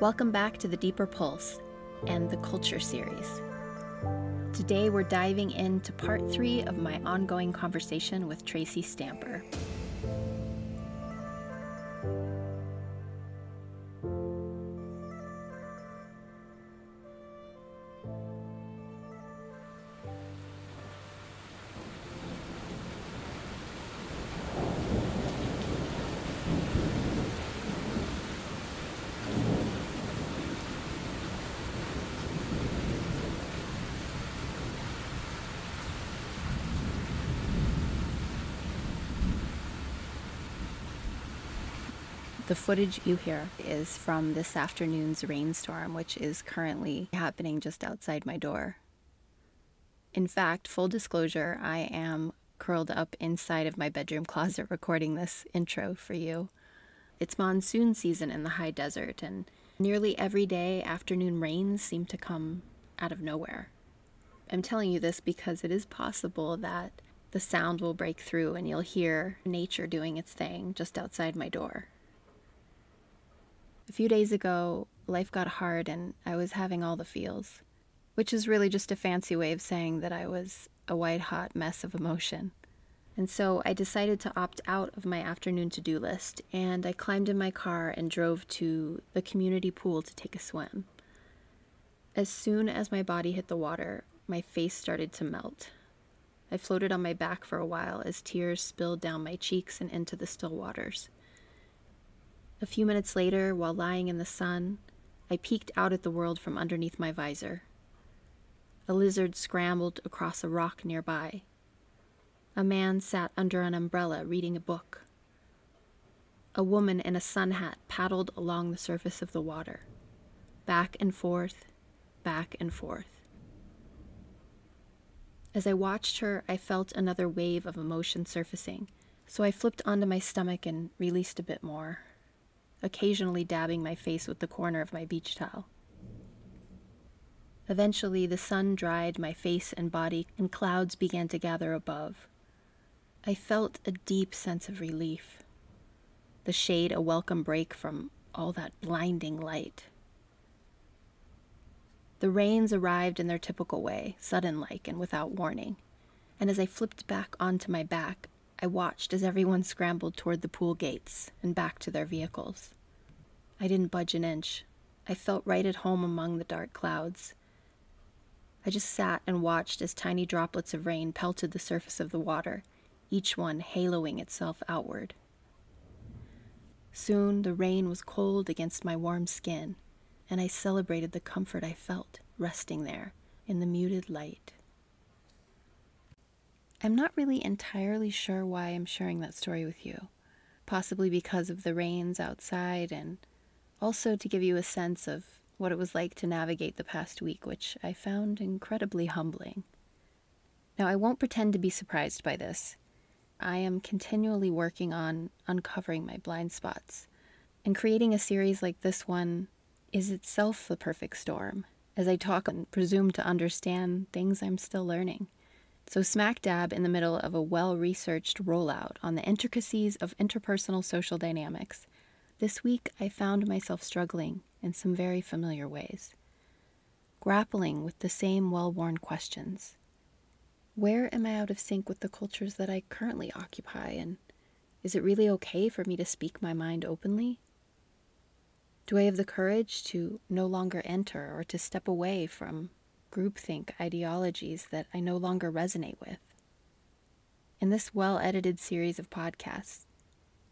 Welcome back to the Deeper Pulse and the Culture series. Today we're diving into part three of my ongoing conversation with Tracy Stamper. The footage you hear is from this afternoon's rainstorm, which is currently happening just outside my door. In fact, full disclosure, I am curled up inside of my bedroom closet recording this intro for you. It's monsoon season in the high desert, and nearly every day afternoon rains seem to come out of nowhere. I'm telling you this because it is possible that the sound will break through and you'll hear nature doing its thing just outside my door. A few days ago, life got hard and I was having all the feels, which is really just a fancy way of saying that I was a white hot mess of emotion. And so I decided to opt out of my afternoon to do list and I climbed in my car and drove to the community pool to take a swim. As soon as my body hit the water, my face started to melt. I floated on my back for a while as tears spilled down my cheeks and into the still waters. A few minutes later, while lying in the sun, I peeked out at the world from underneath my visor. A lizard scrambled across a rock nearby. A man sat under an umbrella reading a book. A woman in a sun hat paddled along the surface of the water, back and forth, back and forth. As I watched her, I felt another wave of emotion surfacing, so I flipped onto my stomach and released a bit more occasionally dabbing my face with the corner of my beach towel. Eventually, the sun dried my face and body, and clouds began to gather above. I felt a deep sense of relief, the shade a welcome break from all that blinding light. The rains arrived in their typical way, sudden like and without warning, and as I flipped back onto my back, I watched as everyone scrambled toward the pool gates and back to their vehicles. I didn't budge an inch. I felt right at home among the dark clouds. I just sat and watched as tiny droplets of rain pelted the surface of the water, each one haloing itself outward. Soon the rain was cold against my warm skin, and I celebrated the comfort I felt resting there in the muted light. I'm not really entirely sure why I'm sharing that story with you. Possibly because of the rains outside, and also to give you a sense of what it was like to navigate the past week, which I found incredibly humbling. Now, I won't pretend to be surprised by this. I am continually working on uncovering my blind spots, and creating a series like this one is itself the perfect storm, as I talk and presume to understand things I'm still learning. So, smack dab in the middle of a well researched rollout on the intricacies of interpersonal social dynamics, this week I found myself struggling in some very familiar ways, grappling with the same well worn questions. Where am I out of sync with the cultures that I currently occupy, and is it really okay for me to speak my mind openly? Do I have the courage to no longer enter or to step away from groupthink ideologies that I no longer resonate with. In this well edited series of podcasts,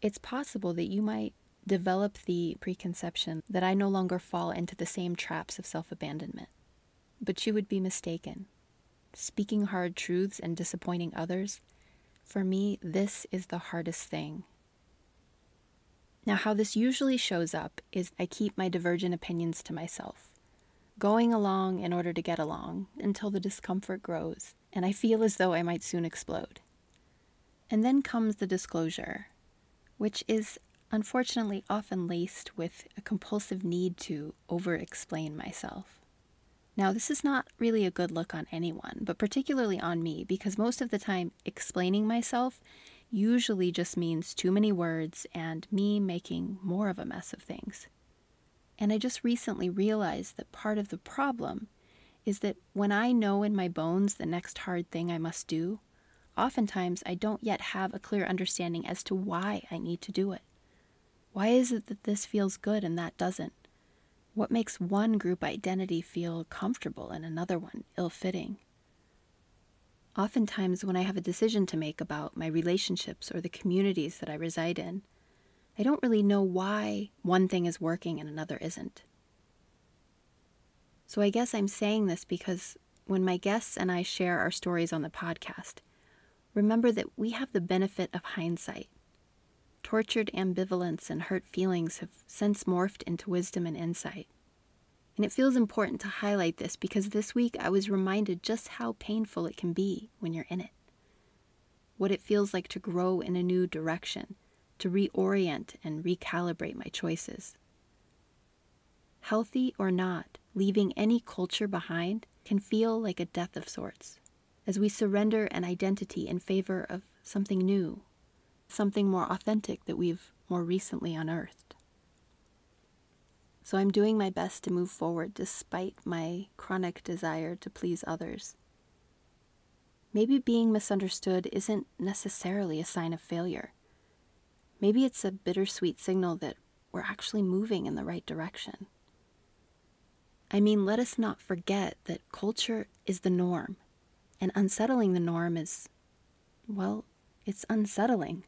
it's possible that you might develop the preconception that I no longer fall into the same traps of self abandonment. But you would be mistaken. Speaking hard truths and disappointing others, for me, this is the hardest thing. Now, how this usually shows up is I keep my divergent opinions to myself going along in order to get along until the discomfort grows and I feel as though I might soon explode. And then comes the disclosure, which is unfortunately often laced with a compulsive need to over explain myself. Now, this is not really a good look on anyone, but particularly on me, because most of the time, explaining myself usually just means too many words and me making more of a mess of things. And I just recently realized that part of the problem is that when I know in my bones the next hard thing I must do, oftentimes I don't yet have a clear understanding as to why I need to do it. Why is it that this feels good and that doesn't? What makes one group identity feel comfortable and another one ill fitting? Oftentimes, when I have a decision to make about my relationships or the communities that I reside in, I don't really know why one thing is working and another isn't. So I guess I'm saying this because when my guests and I share our stories on the podcast, remember that we have the benefit of hindsight. Tortured ambivalence and hurt feelings have since morphed into wisdom and insight. And it feels important to highlight this because this week I was reminded just how painful it can be when you're in it. What it feels like to grow in a new direction, to reorient and recalibrate my choices. Healthy or not, leaving any culture behind can feel like a death of sorts, as we surrender an identity in favor of something new, something more authentic that we've more recently unearthed. So I'm doing my best to move forward despite my chronic desire to please others. Maybe being misunderstood isn't necessarily a sign of failure. Maybe it's a bittersweet signal that we're actually moving in the right direction. I mean, let us not forget that culture is the norm, and unsettling the norm is, well, it's unsettling.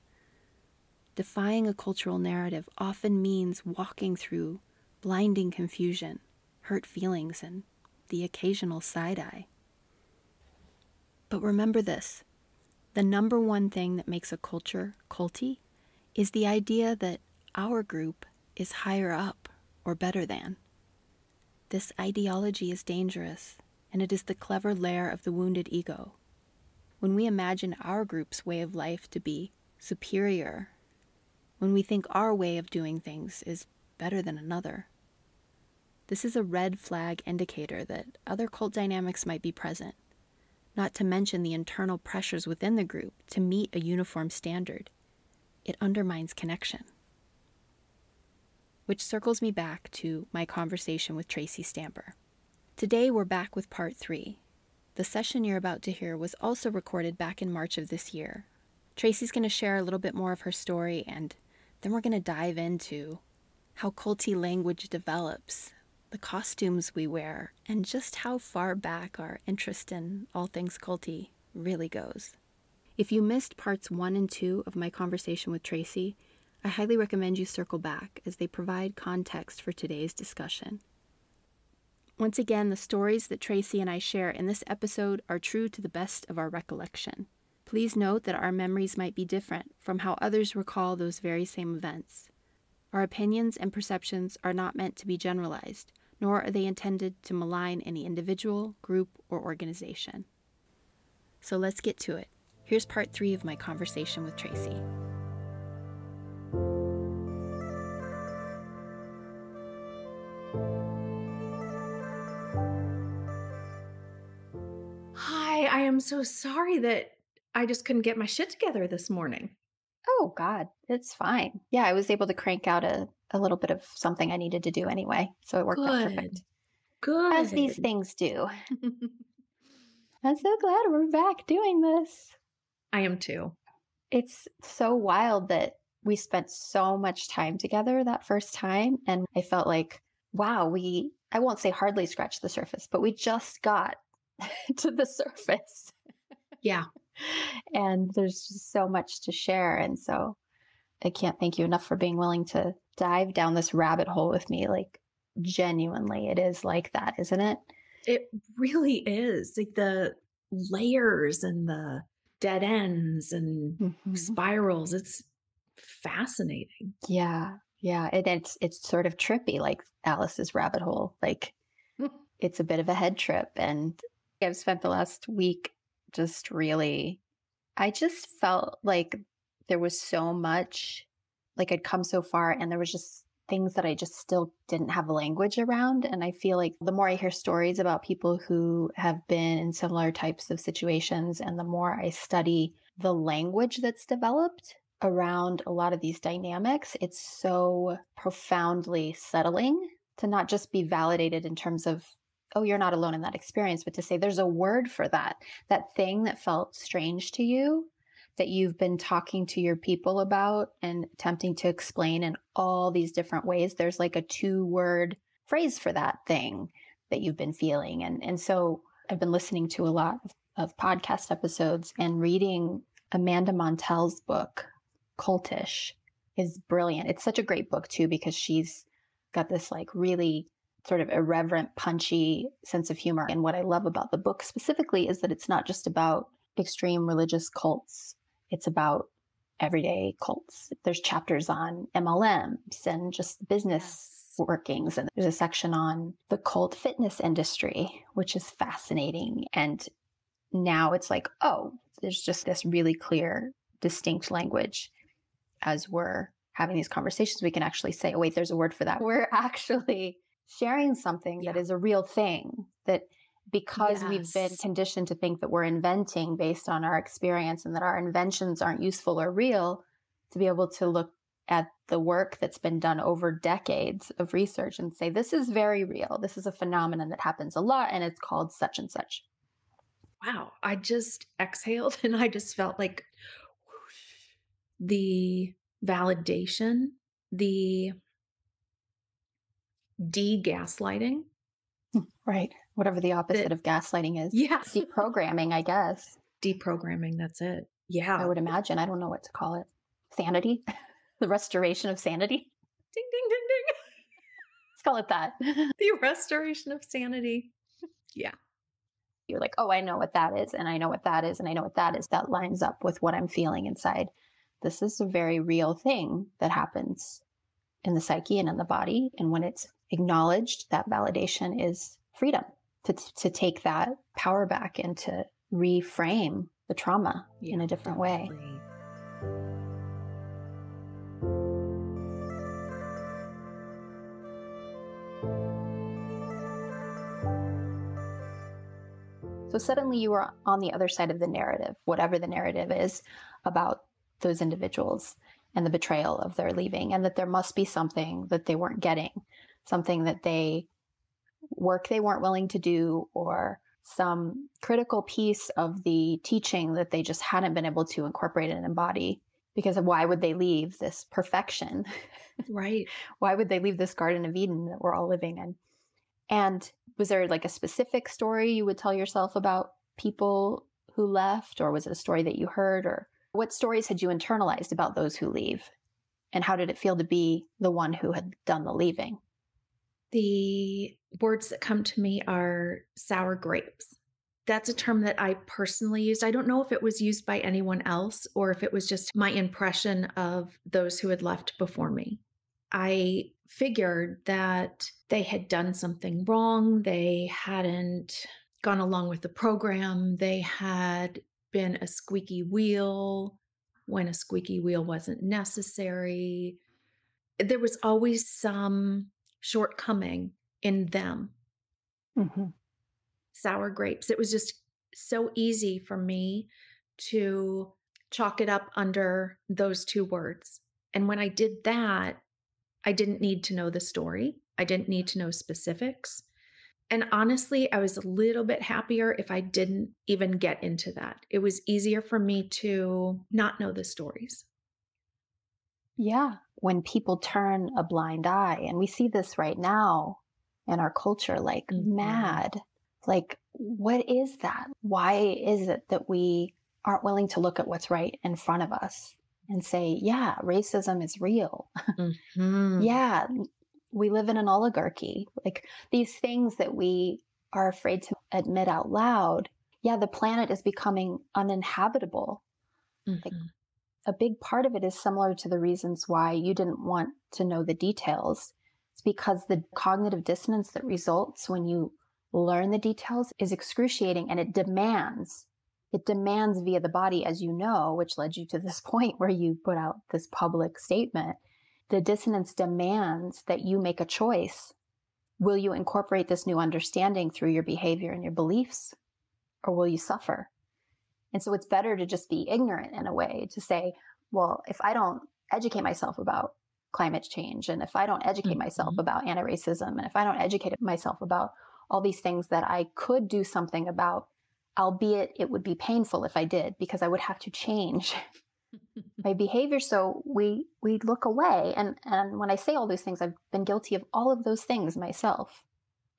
Defying a cultural narrative often means walking through blinding confusion, hurt feelings, and the occasional side eye. But remember this the number one thing that makes a culture culty is the idea that our group is higher up or better than. This ideology is dangerous, and it is the clever lair of the wounded ego. When we imagine our group's way of life to be superior, when we think our way of doing things is better than another, this is a red flag indicator that other cult dynamics might be present, not to mention the internal pressures within the group to meet a uniform standard. It undermines connection. Which circles me back to my conversation with Tracy Stamper. Today we're back with part three. The session you're about to hear was also recorded back in March of this year. Tracy's going to share a little bit more of her story, and then we're going to dive into how culty language develops, the costumes we wear, and just how far back our interest in all things culty really goes. If you missed parts one and two of my conversation with Tracy, I highly recommend you circle back as they provide context for today's discussion. Once again, the stories that Tracy and I share in this episode are true to the best of our recollection. Please note that our memories might be different from how others recall those very same events. Our opinions and perceptions are not meant to be generalized, nor are they intended to malign any individual, group, or organization. So let's get to it. Here's part three of my conversation with Tracy. Hi, I am so sorry that I just couldn't get my shit together this morning. Oh, God, it's fine. Yeah, I was able to crank out a a little bit of something I needed to do anyway. So it worked Good. out perfect. Good. As these things do. I'm so glad we're back doing this. I am too. It's so wild that we spent so much time together that first time. And I felt like, wow, we, I won't say hardly scratched the surface, but we just got to the surface. Yeah. and there's just so much to share. And so I can't thank you enough for being willing to dive down this rabbit hole with me. Like, genuinely, it is like that, isn't it? It really is. Like the layers and the dead ends and mm-hmm. spirals. It's fascinating. Yeah. Yeah. And it's it's sort of trippy, like Alice's rabbit hole. Like it's a bit of a head trip. And I've spent the last week just really I just felt like there was so much, like I'd come so far and there was just things that I just still didn't have language around. And I feel like the more I hear stories about people who have been in similar types of situations and the more I study the language that's developed around a lot of these dynamics, it's so profoundly settling to not just be validated in terms of, oh, you're not alone in that experience, but to say there's a word for that, that thing that felt strange to you that you've been talking to your people about and attempting to explain in all these different ways. There's like a two word phrase for that thing that you've been feeling. And, and so I've been listening to a lot of, of podcast episodes and reading Amanda Montell's book, Cultish, is brilliant. It's such a great book too, because she's got this like really sort of irreverent, punchy sense of humor. And what I love about the book specifically is that it's not just about extreme religious cults it's about everyday cults. There's chapters on MLMs and just business workings. And there's a section on the cult fitness industry, which is fascinating. And now it's like, oh, there's just this really clear, distinct language as we're having these conversations. We can actually say, oh, wait, there's a word for that. We're actually sharing something yeah. that is a real thing that because yes. we've been conditioned to think that we're inventing based on our experience and that our inventions aren't useful or real, to be able to look at the work that's been done over decades of research and say, this is very real. This is a phenomenon that happens a lot and it's called such and such. Wow. I just exhaled and I just felt like whoosh, the validation, the de gaslighting. Right whatever the opposite the, of gaslighting is. Yeah. Deprogramming, I guess. Deprogramming, that's it. Yeah. I would imagine. I don't know what to call it. Sanity? the restoration of sanity? Ding, ding, ding, ding. Let's call it that. the restoration of sanity. Yeah. You're like, oh, I know what that is, and I know what that is, and I know what that is. That lines up with what I'm feeling inside. This is a very real thing that happens in the psyche and in the body. And when it's acknowledged, that validation is freedom to, to take that power back and to reframe the trauma yeah, in a different way. So suddenly you were on the other side of the narrative, whatever the narrative is about those individuals and the betrayal of their leaving, and that there must be something that they weren't getting, something that they work they weren't willing to do or some critical piece of the teaching that they just hadn't been able to incorporate and embody. Because of why would they leave this perfection? Right. Why would they leave this garden of eden that we're all living in? And was there like a specific story you would tell yourself about people who left? Or was it a story that you heard? Or what stories had you internalized about those who leave? And how did it feel to be the one who had done the leaving the words that come to me are sour grapes. That's a term that I personally used. I don't know if it was used by anyone else or if it was just my impression of those who had left before me. I figured that they had done something wrong. They hadn't gone along with the program. They had been a squeaky wheel when a squeaky wheel wasn't necessary. There was always some shortcoming in them. Mm-hmm. Sour grapes. It was just so easy for me to chalk it up under those two words. And when I did that, I didn't need to know the story. I didn't need to know specifics. And honestly, I was a little bit happier if I didn't even get into that. It was easier for me to not know the stories. Yeah. When people turn a blind eye, and we see this right now in our culture, like mm-hmm. mad. Like, what is that? Why is it that we aren't willing to look at what's right in front of us and say, yeah, racism is real? Mm-hmm. yeah, we live in an oligarchy. Like these things that we are afraid to admit out loud. Yeah, the planet is becoming uninhabitable. Mm-hmm. Like a big part of it is similar to the reasons why you didn't want to know the details. It's because the cognitive dissonance that results when you learn the details is excruciating and it demands it demands via the body as you know which led you to this point where you put out this public statement. The dissonance demands that you make a choice. Will you incorporate this new understanding through your behavior and your beliefs or will you suffer and so it's better to just be ignorant in a way to say, well, if I don't educate myself about climate change and if I don't educate mm-hmm. myself about anti racism and if I don't educate myself about all these things that I could do something about, albeit it would be painful if I did because I would have to change my behavior. So we, we look away. And, and when I say all those things, I've been guilty of all of those things myself.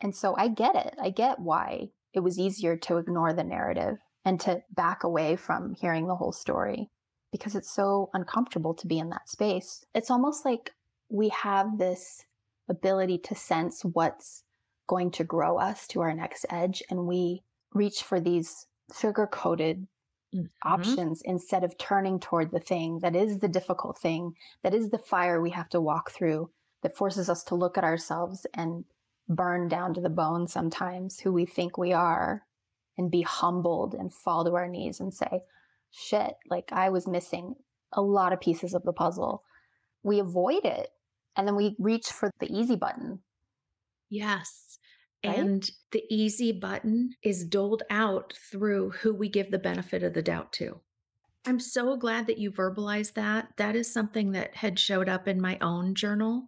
And so I get it. I get why it was easier to ignore the narrative and to back away from hearing the whole story because it's so uncomfortable to be in that space. It's almost like we have this ability to sense what's going to grow us to our next edge and we reach for these sugar coated mm-hmm. options instead of turning toward the thing that is the difficult thing, that is the fire we have to walk through, that forces us to look at ourselves and burn down to the bone sometimes who we think we are and be humbled and fall to our knees and say, shit, like I was missing a lot of pieces of the puzzle. We avoid it and then we reach for the easy button. Yes. Right? And the easy button is doled out through who we give the benefit of the doubt to. I'm so glad that you verbalized that. That is something that had showed up in my own journal.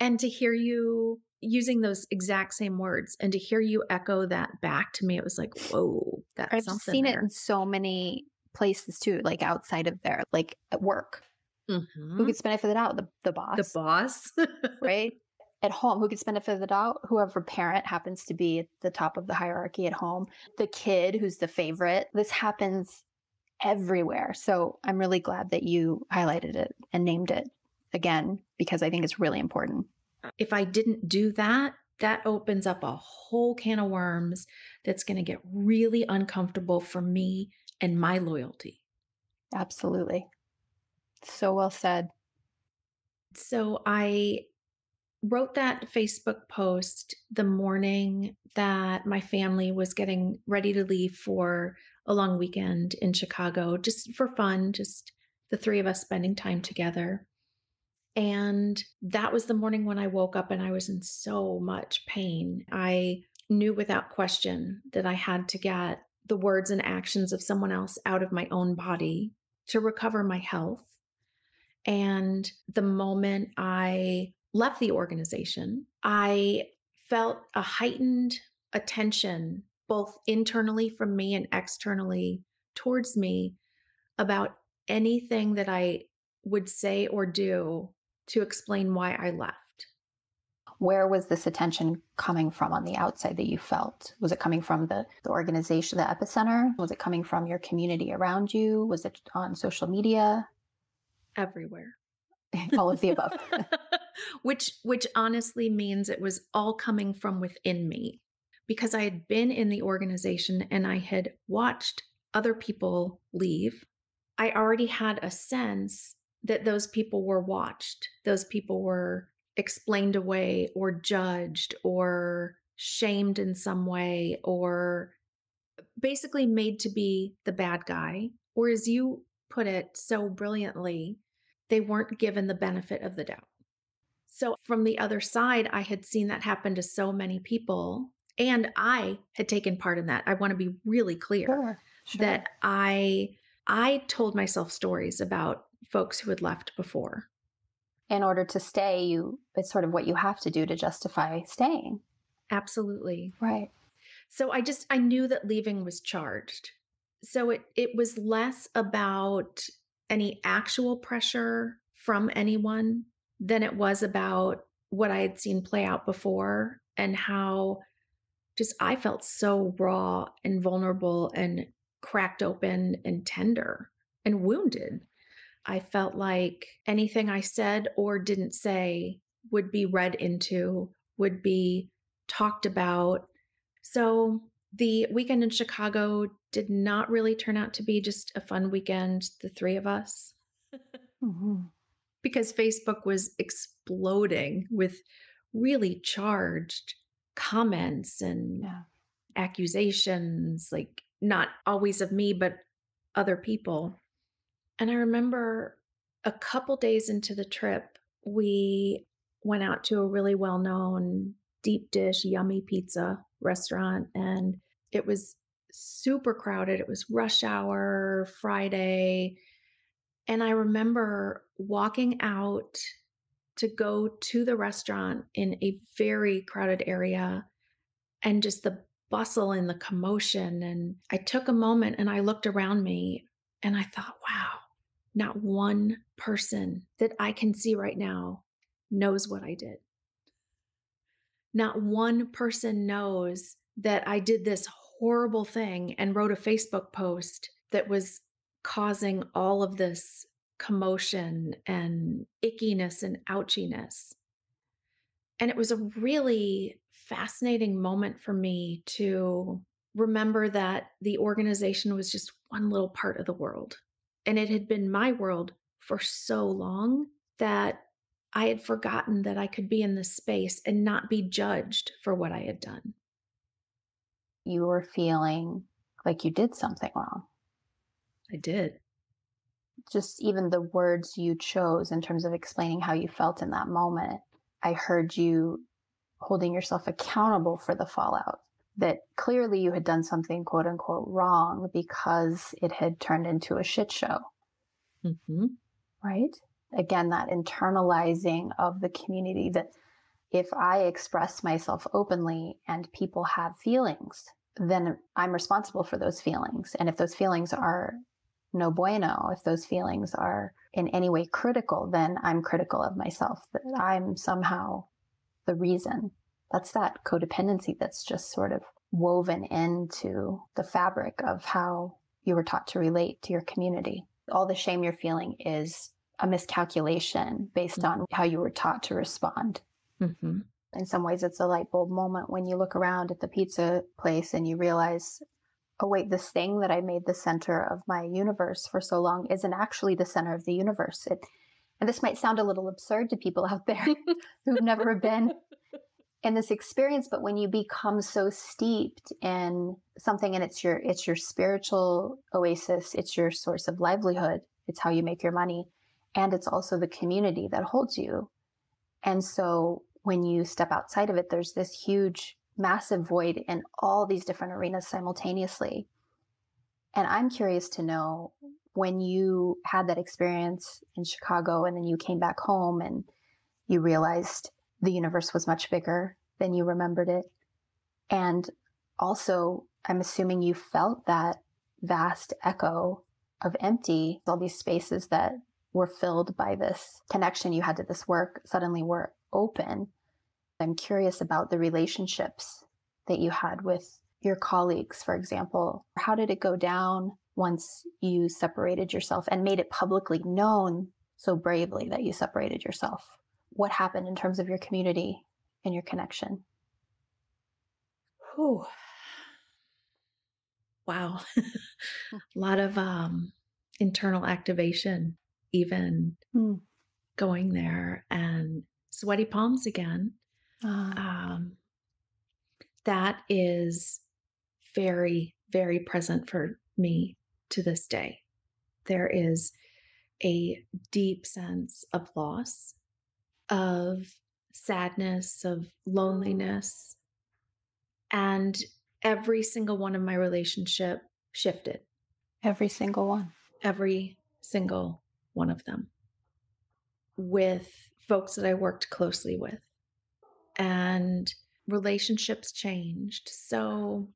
And to hear you using those exact same words and to hear you echo that back to me, it was like, whoa, that's I've something. seen there. it in so many places too, like outside of there, like at work. Mm-hmm. Who could spend it for the doubt? The, the boss. The boss. right? At home, who could spend it for the doubt? Whoever parent happens to be at the top of the hierarchy at home. The kid who's the favorite. This happens everywhere. So I'm really glad that you highlighted it and named it again because I think it's really important. If I didn't do that, that opens up a whole can of worms that's going to get really uncomfortable for me and my loyalty. Absolutely. So well said. So I wrote that Facebook post the morning that my family was getting ready to leave for a long weekend in Chicago, just for fun, just the three of us spending time together. And that was the morning when I woke up and I was in so much pain. I knew without question that I had to get the words and actions of someone else out of my own body to recover my health. And the moment I left the organization, I felt a heightened attention, both internally from me and externally towards me, about anything that I would say or do to explain why I left. Where was this attention coming from on the outside that you felt? Was it coming from the, the organization, the epicenter? Was it coming from your community around you? Was it on social media? Everywhere. all of the above. which which honestly means it was all coming from within me because I had been in the organization and I had watched other people leave. I already had a sense that those people were watched, those people were explained away or judged or shamed in some way or basically made to be the bad guy. Or as you put it so brilliantly, they weren't given the benefit of the doubt. So from the other side, I had seen that happen to so many people. And I had taken part in that. I want to be really clear sure, sure. that I I told myself stories about folks who had left before. In order to stay, you it's sort of what you have to do to justify staying. Absolutely. Right. So I just I knew that leaving was charged. So it it was less about any actual pressure from anyone than it was about what I had seen play out before and how just I felt so raw and vulnerable and cracked open and tender and wounded I felt like anything I said or didn't say would be read into, would be talked about. So the weekend in Chicago did not really turn out to be just a fun weekend, the three of us. mm-hmm. Because Facebook was exploding with really charged comments and yeah. accusations, like not always of me, but other people. And I remember a couple days into the trip, we went out to a really well known deep dish, yummy pizza restaurant. And it was super crowded. It was rush hour Friday. And I remember walking out to go to the restaurant in a very crowded area and just the bustle and the commotion. And I took a moment and I looked around me and I thought, wow, not one person that I can see right now knows what I did. Not one person knows that I did this horrible thing and wrote a Facebook post that was causing all of this commotion and ickiness and ouchiness. And it was a really fascinating moment for me to remember that the organization was just one little part of the world. And it had been my world for so long that I had forgotten that I could be in this space and not be judged for what I had done. You were feeling like you did something wrong. I did. Just even the words you chose in terms of explaining how you felt in that moment, I heard you holding yourself accountable for the fallout. That clearly you had done something quote unquote wrong because it had turned into a shit show. Mm-hmm. Right? Again, that internalizing of the community that if I express myself openly and people have feelings, then I'm responsible for those feelings. And if those feelings are no bueno, if those feelings are in any way critical, then I'm critical of myself, that I'm somehow the reason. That's that codependency that's just sort of woven into the fabric of how you were taught to relate to your community. All the shame you're feeling is a miscalculation based mm-hmm. on how you were taught to respond. Mm-hmm. In some ways, it's a light bulb moment when you look around at the pizza place and you realize oh wait, this thing that I made the center of my universe for so long isn't actually the center of the universe. It, and this might sound a little absurd to people out there who've never been in this experience, but when you become so steeped in something and it's your it's your spiritual oasis, it's your source of livelihood, it's how you make your money, and it's also the community that holds you. And so when you step outside of it, there's this huge massive void in all these different arenas simultaneously. And I'm curious to know when you had that experience in Chicago and then you came back home and you realized the universe was much bigger than you remembered it. And also, I'm assuming you felt that vast echo of empty, all these spaces that were filled by this connection you had to this work suddenly were open. I'm curious about the relationships that you had with your colleagues, for example. How did it go down once you separated yourself and made it publicly known so bravely that you separated yourself? What happened in terms of your community and your connection? Whew. Wow. a lot of um, internal activation, even mm. going there and sweaty palms again. Ah. Um, that is very, very present for me to this day. There is a deep sense of loss, of sadness, of loneliness. And every single one of my relationship shifted. Every single one. Every single one of them. With folks that I worked closely with and relationships changed. So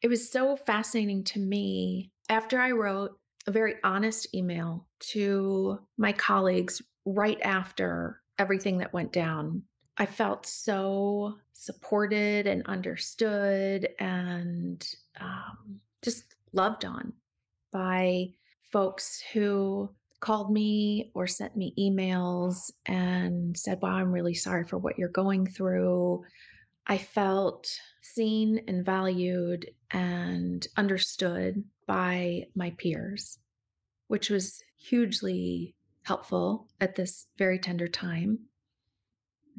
it was so fascinating to me after I wrote a very honest email to my colleagues right after everything that went down. I felt so supported and understood and um, just loved on by folks who called me or sent me emails and said, Wow, I'm really sorry for what you're going through. I felt seen and valued and understood by my peers, which was hugely helpful at this very tender time.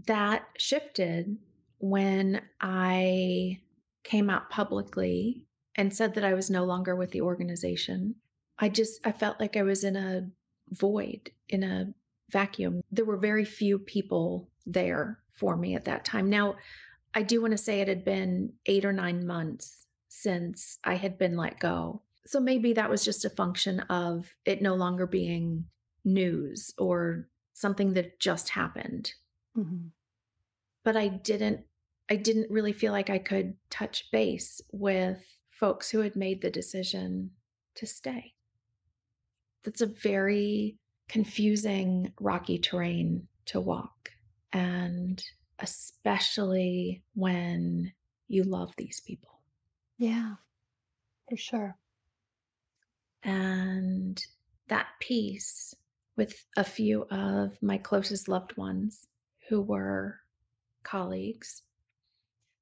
That shifted when I came out publicly and said that I was no longer with the organization. I just I felt like I was in a void, in a vacuum. There were very few people there for me at that time. Now, I do want to say it had been eight or nine months since I had been let go. So maybe that was just a function of it no longer being news or something that just happened. Mm-hmm. But I didn't I didn't really feel like I could touch base with folks who had made the decision to stay. That's a very confusing, rocky terrain to walk. And especially when you love these people. Yeah, for sure. And that piece with a few of my closest loved ones who were colleagues,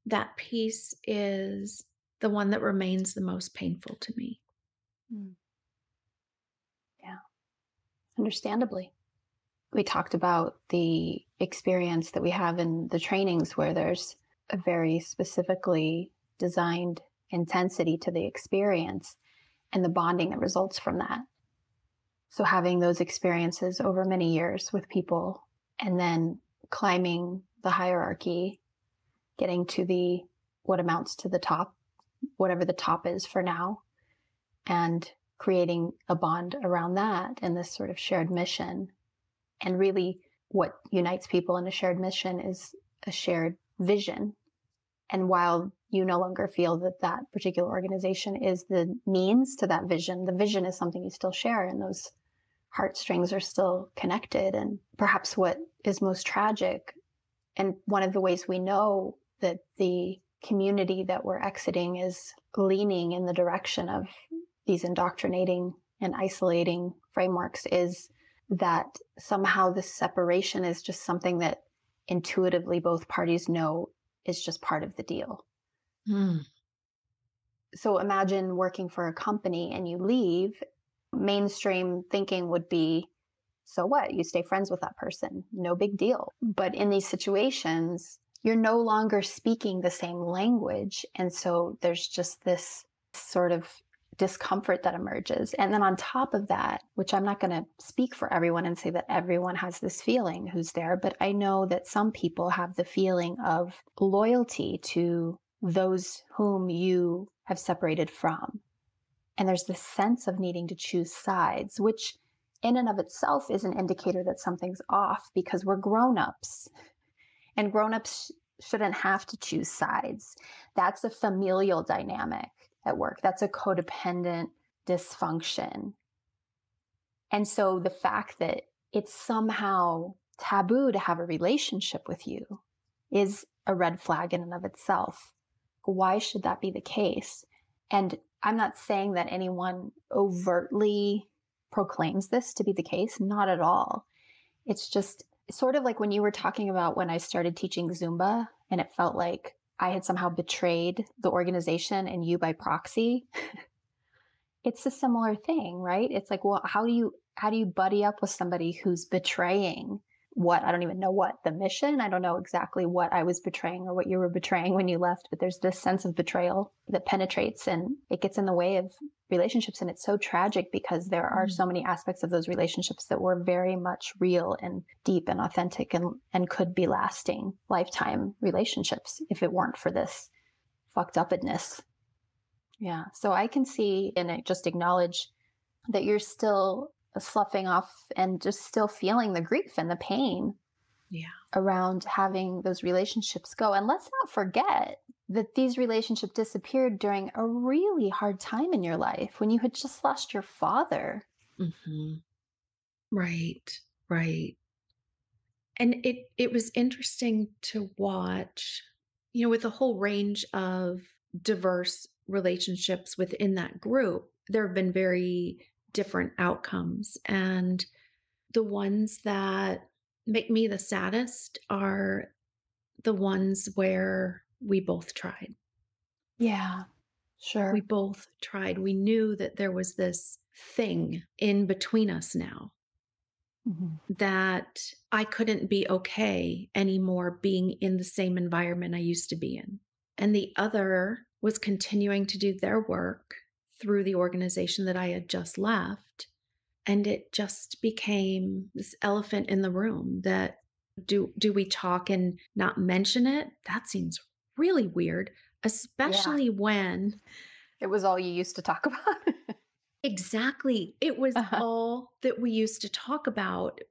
that piece is the one that remains the most painful to me. Mm. Yeah, understandably. We talked about the experience that we have in the trainings where there's a very specifically designed intensity to the experience and the bonding that results from that. So having those experiences over many years with people and then climbing the hierarchy, getting to the what amounts to the top, whatever the top is for now, and creating a bond around that and this sort of shared mission. And really what unites people in a shared mission is a shared vision. And while you no longer feel that that particular organization is the means to that vision, the vision is something you still share and those heartstrings are still connected. And perhaps what is most tragic and one of the ways we know that the community that we're exiting is leaning in the direction of these indoctrinating and isolating frameworks is that somehow this separation is just something that intuitively both parties know is just part of the deal. Hmm. So imagine working for a company and you leave, mainstream thinking would be so what? You stay friends with that person, no big deal. But in these situations, you're no longer speaking the same language. And so there's just this sort of discomfort that emerges. And then on top of that, which I'm not going to speak for everyone and say that everyone has this feeling who's there, but I know that some people have the feeling of loyalty to those whom you have separated from. And there's this sense of needing to choose sides, which in and of itself is an indicator that something's off because we're grown-ups. And grown-ups shouldn't have to choose sides. That's a familial dynamic at work. That's a codependent dysfunction. And so the fact that it's somehow taboo to have a relationship with you is a red flag in and of itself. Why should that be the case? And I'm not saying that anyone overtly proclaims this to be the case, not at all. It's just sort of like when you were talking about when I started teaching Zumba and it felt like I had somehow betrayed the organization and you by proxy. it's a similar thing, right? It's like, well, how do you how do you buddy up with somebody who's betraying what I don't even know what the mission. I don't know exactly what I was betraying or what you were betraying when you left, but there's this sense of betrayal that penetrates and it gets in the way of relationships. And it's so tragic because there are so mm. many aspects of those relationships that were very much real and deep and authentic and, and could be lasting lifetime relationships if it weren't for this fucked upness. Yeah. So I can see and just acknowledge that you're still sloughing off and just still feeling the grief and the pain yeah. around having those relationships go. And let's not forget that these relationships disappeared during a really hard time in your life when you had just lost your father. Mm-hmm. Right, right. And it it was interesting to watch, you know, with a whole range of diverse relationships within that group. There have been very different outcomes. And the ones that make me the saddest are the ones where we both tried. Yeah, sure. We both tried. We knew that there was this thing in between us now mm-hmm. that I couldn't be okay anymore being in the same environment I used to be in. And the other was continuing to do their work through the organization that I had just left. And it just became this elephant in the room that do do we talk and not mention it? That seems really weird, especially yeah. when it was all you used to talk about. exactly. It was uh-huh. all that we used to talk about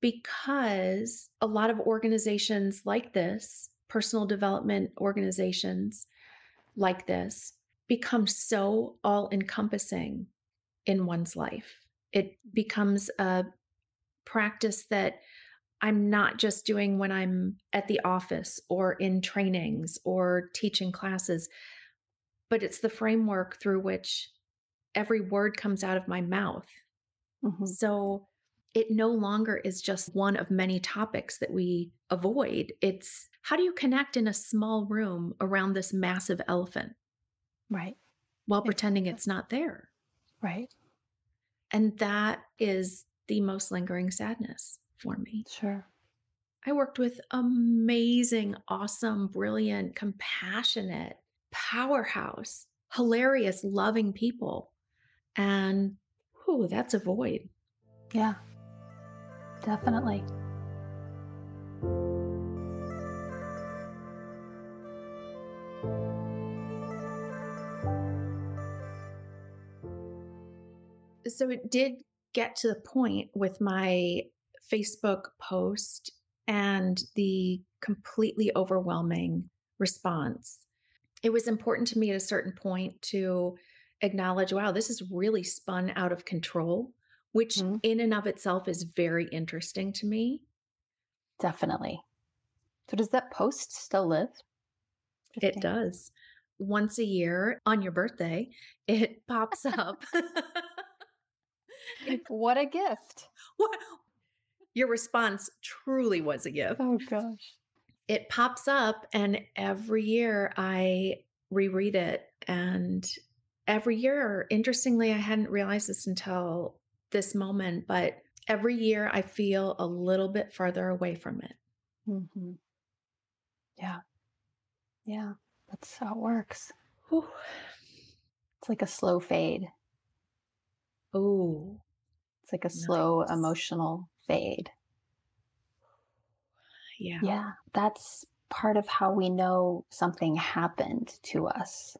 because a lot of organizations like this, personal development organizations like this, become so all encompassing in one's life. It becomes a practice that I'm not just doing when I'm at the office or in trainings or teaching classes, but it's the framework through which every word comes out of my mouth. Mm-hmm. So it no longer is just one of many topics that we avoid. It's how do you connect in a small room around this massive elephant? Right. While pretending it's not there. Right. And that is the most lingering sadness for me. Sure. I worked with amazing, awesome, brilliant, compassionate, powerhouse, hilarious, loving people. And whew, that's a void. Yeah, definitely. So it did get to the point with my Facebook post and the completely overwhelming response. It was important to me at a certain point to acknowledge wow, this is really spun out of control, which mm-hmm. in and of itself is very interesting to me. Definitely. So, does that post still live? It does. Once a year on your birthday, it pops up. what a gift. What your response truly was a gift. Oh gosh. It pops up and every year I reread it and every year interestingly I hadn't realized this until this moment but every year I feel a little bit further away from it. Mm-hmm. Yeah. Yeah. That's how it works. Whew. It's like a slow fade. Oh, it's like a nice. slow emotional fade. Yeah. Yeah. That's part of how we know something happened to us.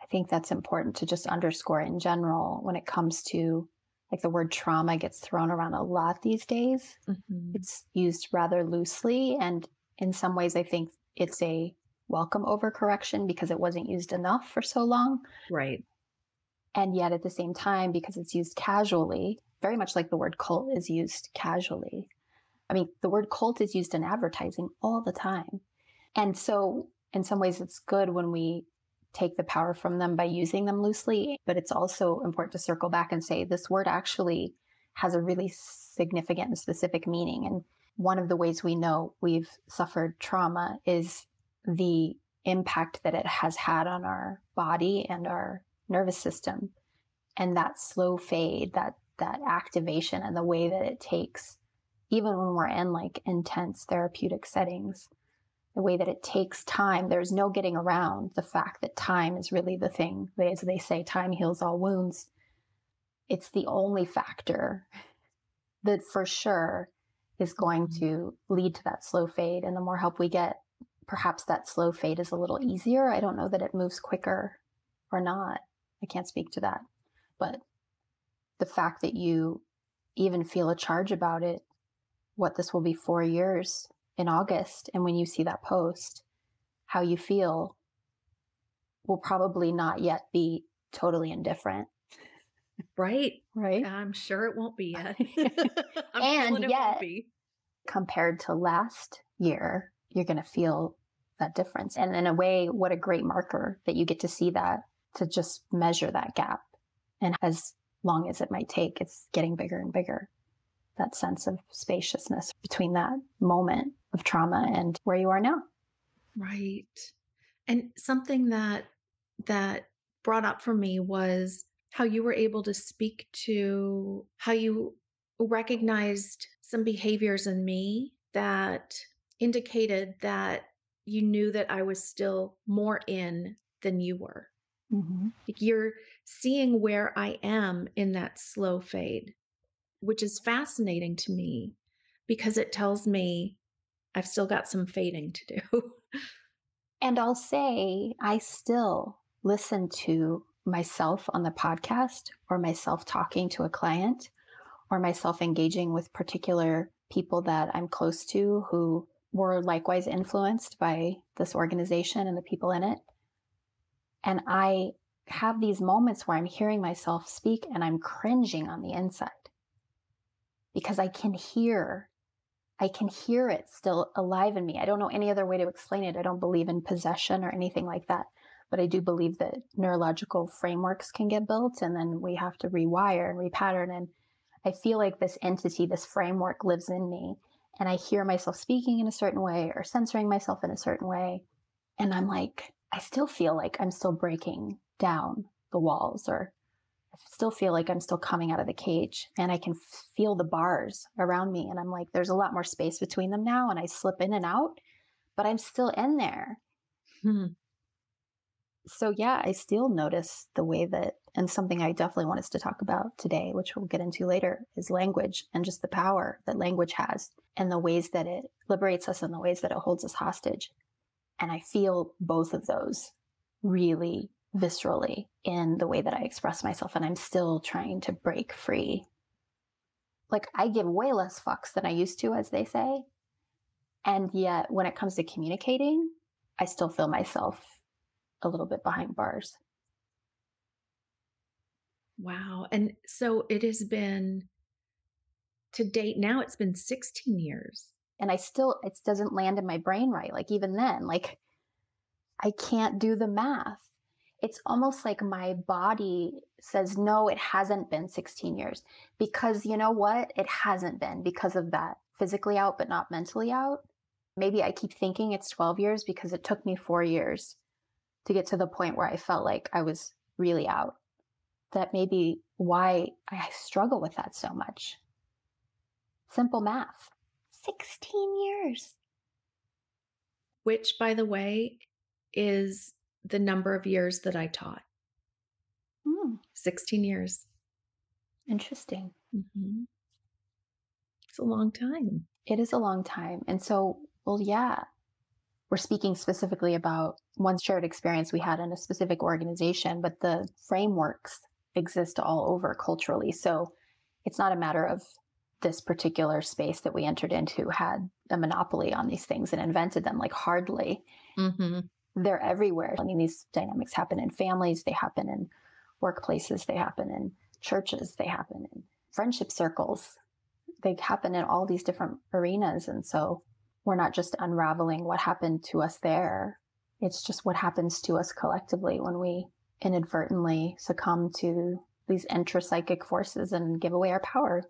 I think that's important to just underscore in general when it comes to like the word trauma gets thrown around a lot these days. Mm-hmm. It's used rather loosely. And in some ways, I think it's a welcome overcorrection because it wasn't used enough for so long. Right. And yet at the same time, because it's used casually, very much like the word cult is used casually. I mean, the word cult is used in advertising all the time. And so, in some ways, it's good when we take the power from them by using them loosely. But it's also important to circle back and say this word actually has a really significant and specific meaning. And one of the ways we know we've suffered trauma is the impact that it has had on our body and our nervous system and that slow fade that that activation and the way that it takes even when we're in like intense therapeutic settings the way that it takes time there's no getting around the fact that time is really the thing. As they say time heals all wounds. It's the only factor that for sure is going mm-hmm. to lead to that slow fade. And the more help we get perhaps that slow fade is a little easier. I don't know that it moves quicker or not I can't speak to that. But the fact that you even feel a charge about it, what this will be four years in August, and when you see that post, how you feel will probably not yet be totally indifferent. Right. Right. I'm sure it won't be yet. and yet, compared to last year, you're going to feel that difference. And in a way, what a great marker that you get to see that to just measure that gap. And as long as it might take, it's getting bigger and bigger. That sense of spaciousness between that moment of trauma and where you are now. Right. And something that that brought up for me was how you were able to speak to how you recognized some behaviors in me that indicated that you knew that I was still more in than you were. Mm-hmm. You're seeing where I am in that slow fade, which is fascinating to me because it tells me I've still got some fading to do. and I'll say, I still listen to myself on the podcast or myself talking to a client or myself engaging with particular people that I'm close to who were likewise influenced by this organization and the people in it. And I have these moments where I'm hearing myself speak and I'm cringing on the inside because I can hear, I can hear it still alive in me. I don't know any other way to explain it. I don't believe in possession or anything like that. But I do believe that neurological frameworks can get built and then we have to rewire and repattern. And I feel like this entity, this framework lives in me. And I hear myself speaking in a certain way or censoring myself in a certain way. And I'm like, I still feel like I'm still breaking down the walls or I still feel like I'm still coming out of the cage and I can feel the bars around me. And I'm like, there's a lot more space between them now. And I slip in and out, but I'm still in there. Hmm. So, yeah, I still notice the way that, and something I definitely want us to talk about today, which we'll get into later, is language and just the power that language has and the ways that it liberates us and the ways that it holds us hostage. And I feel both of those really viscerally in the way that I express myself. And I'm still trying to break free. Like I give way less fucks than I used to, as they say. And yet when it comes to communicating, I still feel myself a little bit behind bars. Wow. And so it has been to date now, it's been 16 years. And I still, it doesn't land in my brain right. Like even then, like I can't do the math it's almost like my body says, no, it hasn't been 16 years. Because you know what? It hasn't been because of that physically out, but not mentally out. Maybe I keep thinking it's 12 years because it took me four years to get to the point where I felt like I was really out. That may be why I struggle with that so much. Simple math 16 years. Which, by the way, is the number of years that I taught. Mm. 16 years. Interesting. Mm-hmm. It's a long time. It is a long time. And so, well, yeah, we're speaking specifically about one shared experience we had in a specific organization, but the frameworks exist all over culturally. So it's not a matter of this particular space that we entered into had a monopoly on these things and invented them, like hardly. Mm-hmm they're everywhere. I mean, these dynamics happen in families, they happen in workplaces, they happen in churches, they happen in friendship circles. They happen in all these different arenas. And so we're not just unraveling what happened to us there. It's just what happens to us collectively when we inadvertently succumb to these intrapsychic forces and give away our power.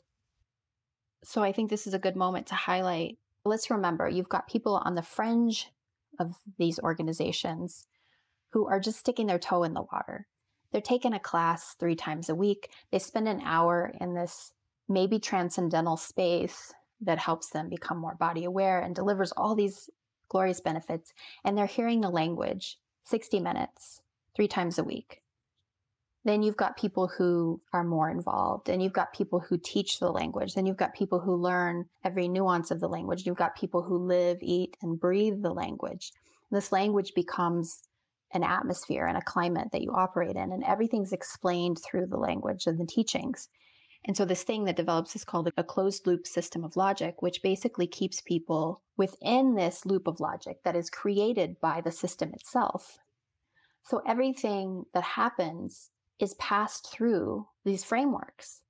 So I think this is a good moment to highlight. Let's remember you've got people on the fringe of these organizations who are just sticking their toe in the water. They're taking a class three times a week. They spend an hour in this maybe transcendental space that helps them become more body aware and delivers all these glorious benefits. And they're hearing the language 60 minutes, three times a week. Then you've got people who are more involved and you've got people who teach the language. Then you've got people who learn every nuance of the language. You've got people who live, eat, and breathe the language. This language becomes an atmosphere and a climate that you operate in, and everything's explained through the language and the teachings. And so this thing that develops is called a closed loop system of logic, which basically keeps people within this loop of logic that is created by the system itself. So everything that happens is passed through these frameworks.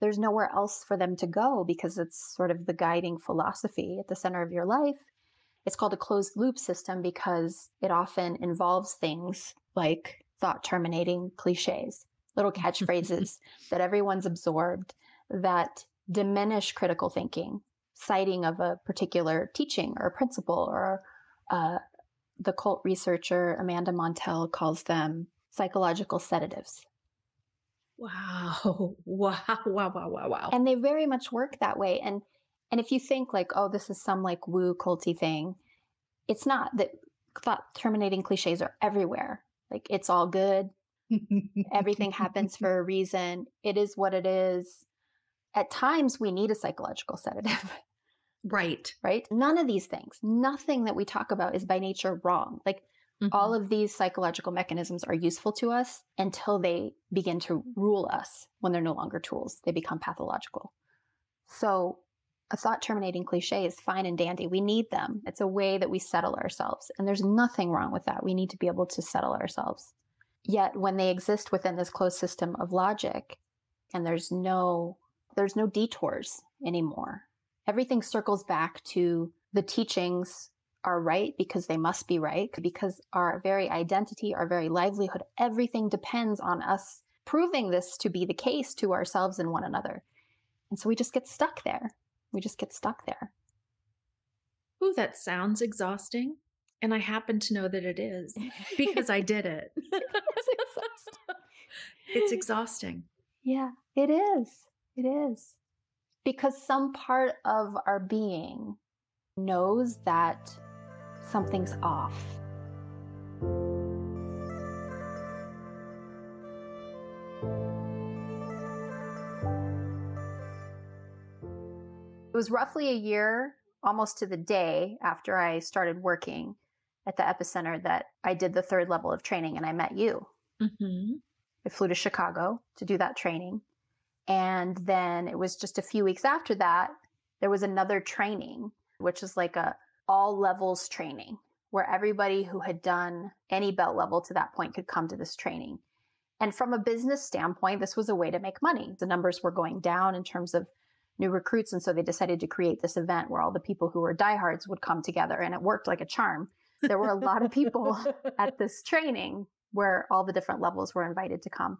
There's nowhere else for them to go because it's sort of the guiding philosophy at the center of your life. It's called a closed loop system because it often involves things like thought terminating cliches, little catchphrases that everyone's absorbed that diminish critical thinking, citing of a particular teaching or principle or uh, the cult researcher Amanda Montell calls them psychological sedatives. Wow. Wow. Wow. Wow. Wow. Wow. And they very much work that way. And and if you think like, oh, this is some like woo culty thing, it's not that thought terminating cliches are everywhere. Like it's all good. Everything happens for a reason. It is what it is. At times we need a psychological sedative. Right. Right? None of these things, nothing that we talk about is by nature wrong. Like Mm-hmm. All of these psychological mechanisms are useful to us until they begin to rule us when they're no longer tools. They become pathological. So a thought terminating cliche is fine and dandy. We need them. It's a way that we settle ourselves. And there's nothing wrong with that. We need to be able to settle ourselves. Yet when they exist within this closed system of logic and there's no there's no detours anymore. Everything circles back to the teachings are right because they must be right because our very identity, our very livelihood, everything depends on us proving this to be the case to ourselves and one another. And so we just get stuck there. We just get stuck there. Ooh, that sounds exhausting. And I happen to know that it is because I did it. it's, exhausting. it's exhausting. Yeah, it is. It is. Because some part of our being knows that something's off. It was roughly a year, almost to the day after I started working at the epicenter, that I did the third level of training and I met you. Mm-hmm. I flew to Chicago to do that training. And then it was just a few weeks after that, there was another training, which is like a all levels training where everybody who had done any belt level to that point could come to this training. And from a business standpoint, this was a way to make money. The numbers were going down in terms of new recruits. And so they decided to create this event where all the people who were diehards would come together and it worked like a charm. There were a lot of people at this training where all the different levels were invited to come.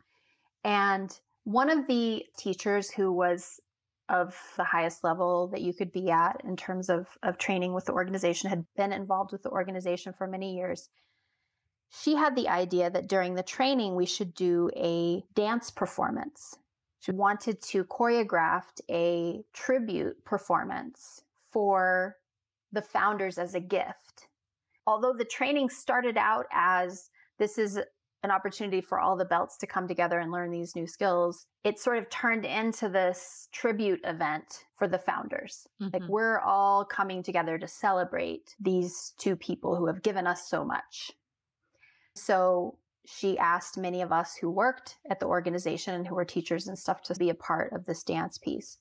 And one of the teachers who was of the highest level that you could be at in terms of, of training with the organization had been involved with the organization for many years. She had the idea that during the training, we should do a dance performance. She wanted to choreograph a tribute performance for the founders as a gift. Although the training started out as this is an opportunity for all the belts to come together and learn these new skills, it sort of turned into this tribute event for the founders. Mm-hmm. Like we're all coming together to celebrate these two people who have given us so much. So she asked many of us who worked at the organization and who were teachers and stuff to be a part of this dance piece.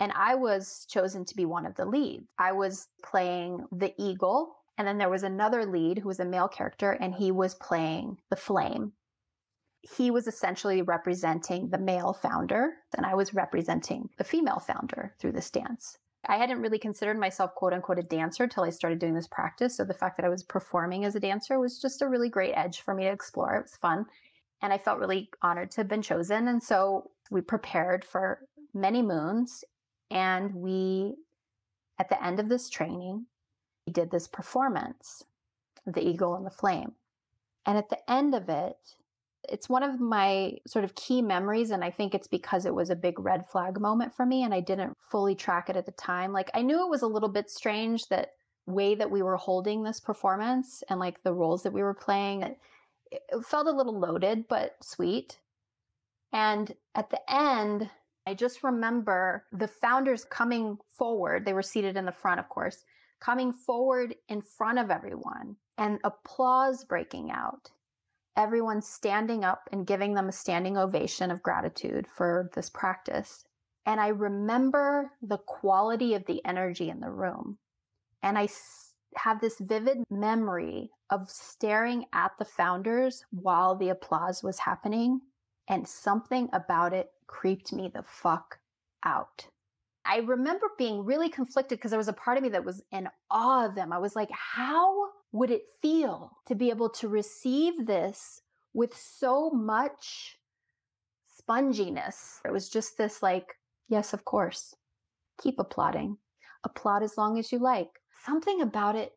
And I was chosen to be one of the leads. I was playing the eagle and then there was another lead who was a male character, and he was playing the flame. He was essentially representing the male founder, and I was representing the female founder through this dance. I hadn't really considered myself quote unquote a dancer until I started doing this practice. So the fact that I was performing as a dancer was just a really great edge for me to explore. It was fun. And I felt really honored to have been chosen. And so we prepared for many moons. And we, at the end of this training, he did this performance, The Eagle and the Flame. And at the end of it, it's one of my sort of key memories. And I think it's because it was a big red flag moment for me and I didn't fully track it at the time. Like I knew it was a little bit strange that way that we were holding this performance and like the roles that we were playing. It, it felt a little loaded, but sweet. And at the end, I just remember the founders coming forward. They were seated in the front, of course, coming forward in front of everyone and applause breaking out. Everyone standing up and giving them a standing ovation of gratitude for this practice. And I remember the quality of the energy in the room. And I have this vivid memory of staring at the founders while the applause was happening. And something about it creeped me the fuck out. I remember being really conflicted because there was a part of me that was in awe of them. I was like, how would it feel to be able to receive this with so much sponginess? It was just this like, yes, of course. Keep applauding. Applaud as long as you like. Something about it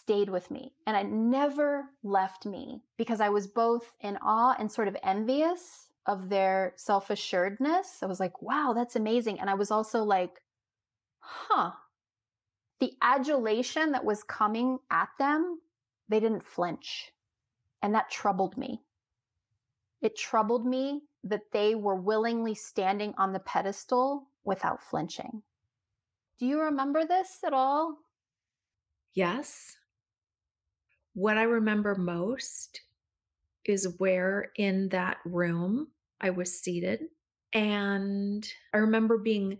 stayed with me and it never left me because I was both in awe and sort of envious of their self assuredness. I was like, wow, that's amazing. And I was also like, huh. The adulation that was coming at them, they didn't flinch. And that troubled me. It troubled me that they were willingly standing on the pedestal without flinching. Do you remember this at all? Yes. What I remember most is where in that room I was seated. And I remember being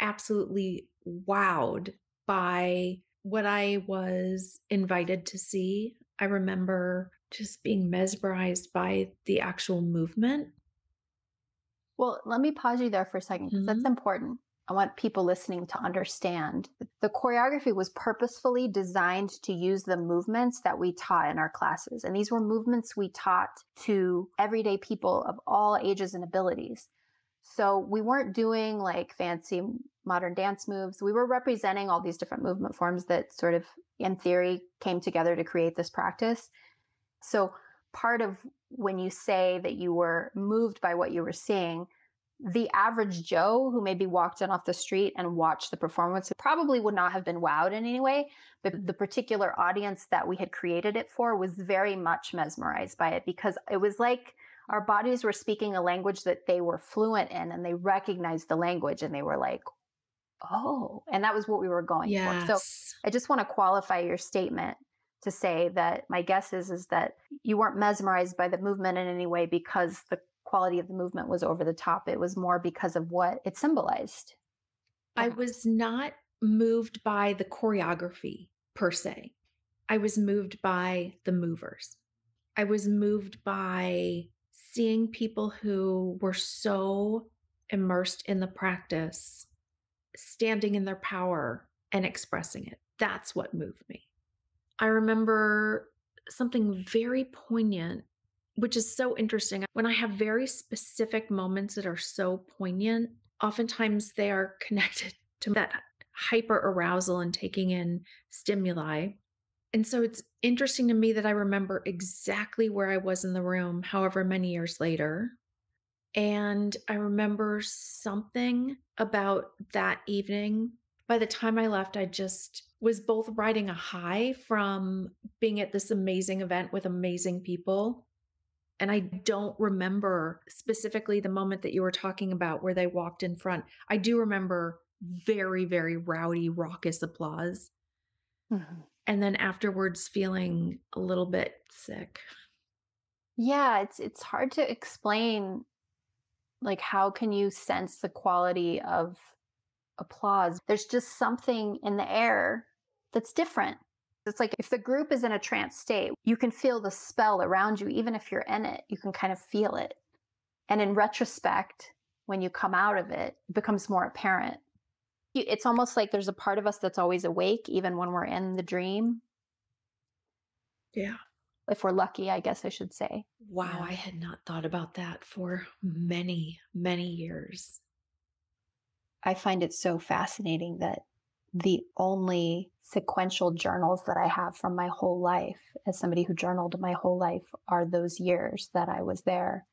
absolutely wowed by what I was invited to see. I remember just being mesmerized by the actual movement. Well, let me pause you there for a second because mm-hmm. that's important. I want people listening to understand the choreography was purposefully designed to use the movements that we taught in our classes. And these were movements we taught to everyday people of all ages and abilities. So we weren't doing like fancy modern dance moves. We were representing all these different movement forms that sort of, in theory, came together to create this practice. So part of when you say that you were moved by what you were seeing, the average Joe who maybe walked in off the street and watched the performance probably would not have been wowed in any way. But the particular audience that we had created it for was very much mesmerized by it because it was like our bodies were speaking a language that they were fluent in and they recognized the language and they were like, oh, and that was what we were going yes. for. So I just want to qualify your statement to say that my guess is is that you weren't mesmerized by the movement in any way because the quality of the movement was over the top. It was more because of what it symbolized. I was not moved by the choreography per se. I was moved by the movers. I was moved by seeing people who were so immersed in the practice, standing in their power and expressing it. That's what moved me. I remember something very poignant which is so interesting. When I have very specific moments that are so poignant, oftentimes they are connected to that hyper arousal and taking in stimuli. And so it's interesting to me that I remember exactly where I was in the room, however many years later. And I remember something about that evening. By the time I left, I just was both riding a high from being at this amazing event with amazing people and I don't remember specifically the moment that you were talking about where they walked in front. I do remember very, very rowdy, raucous applause. Mm-hmm. And then afterwards feeling a little bit sick. Yeah, it's it's hard to explain like how can you sense the quality of applause? There's just something in the air that's different. It's like if the group is in a trance state, you can feel the spell around you, even if you're in it, you can kind of feel it. And in retrospect, when you come out of it, it becomes more apparent. It's almost like there's a part of us that's always awake, even when we're in the dream. Yeah. If we're lucky, I guess I should say. Wow, yeah. I had not thought about that for many, many years. I find it so fascinating that the only sequential journals that I have from my whole life as somebody who journaled my whole life are those years that I was there.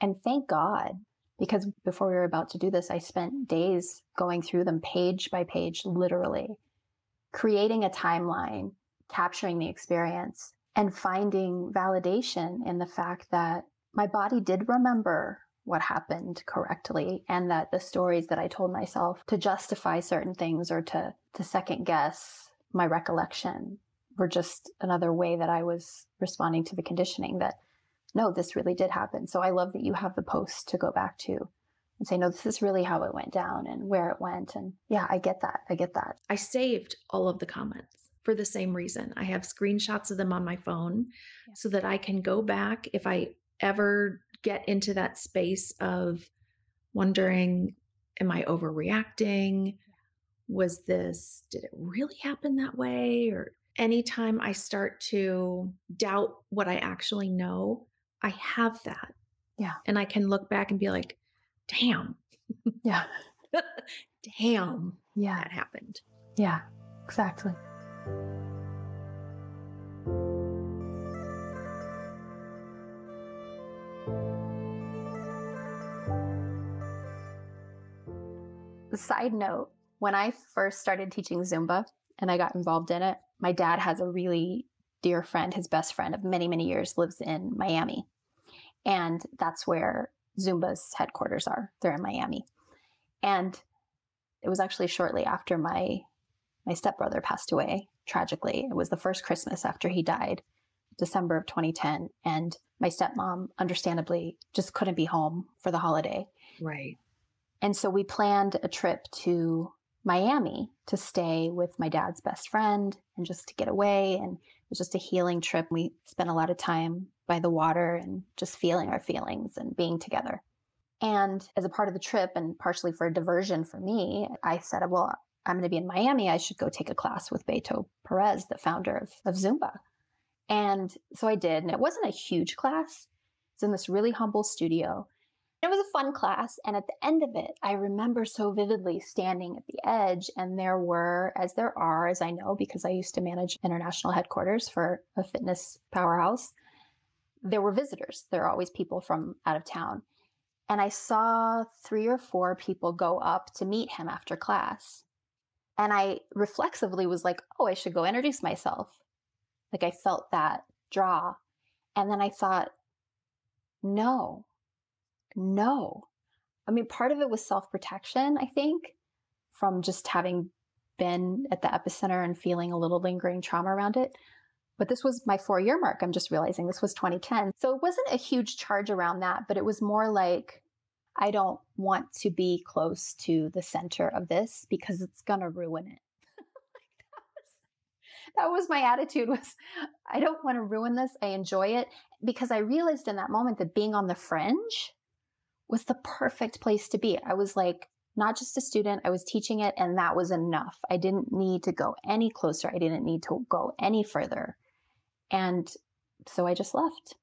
And thank God, because before we were about to do this, I spent days going through them page by page, literally, creating a timeline, capturing the experience, and finding validation in the fact that my body did remember what happened correctly and that the stories that I told myself to justify certain things or to to second guess my recollection were just another way that I was responding to the conditioning that no, this really did happen. So I love that you have the post to go back to and say, no, this is really how it went down and where it went. And yeah, I get that. I get that. I saved all of the comments for the same reason. I have screenshots of them on my phone yeah. so that I can go back if I ever get into that space of wondering, am I overreacting? Was this, did it really happen that way? Or anytime I start to doubt what I actually know, I have that. Yeah. And I can look back and be like, damn. Yeah. damn. Yeah. That happened. Yeah, exactly. side note, when I first started teaching Zumba and I got involved in it, my dad has a really dear friend, his best friend of many, many years, lives in Miami. And that's where Zumba's headquarters are. They're in Miami. And it was actually shortly after my my stepbrother passed away tragically. It was the first Christmas after he died, December of 2010, and my stepmom understandably just couldn't be home for the holiday. Right. And so we planned a trip to Miami to stay with my dad's best friend and just to get away. And it was just a healing trip. We spent a lot of time by the water and just feeling our feelings and being together. And as a part of the trip and partially for a diversion for me, I said, well, I'm going to be in Miami. I should go take a class with Beto Perez, the founder of, of Zumba. And so I did. And it wasn't a huge class. It's in this really humble studio. It was a fun class. And at the end of it, I remember so vividly standing at the edge. And there were, as there are, as I know, because I used to manage international headquarters for a fitness powerhouse, there were visitors. There are always people from out of town. And I saw three or four people go up to meet him after class. And I reflexively was like, oh, I should go introduce myself. Like I felt that draw. And then I thought, no, no. I mean, part of it was self protection, I think, from just having been at the epicenter and feeling a little lingering trauma around it. But this was my four year mark. I'm just realizing this was 2010. So it wasn't a huge charge around that, but it was more like, I don't want to be close to the center of this because it's going to ruin it. that was my attitude was I don't want to ruin this. I enjoy it because I realized in that moment that being on the fringe was the perfect place to be. I was like not just a student, I was teaching it and that was enough. I didn't need to go any closer. I didn't need to go any further. And so I just left.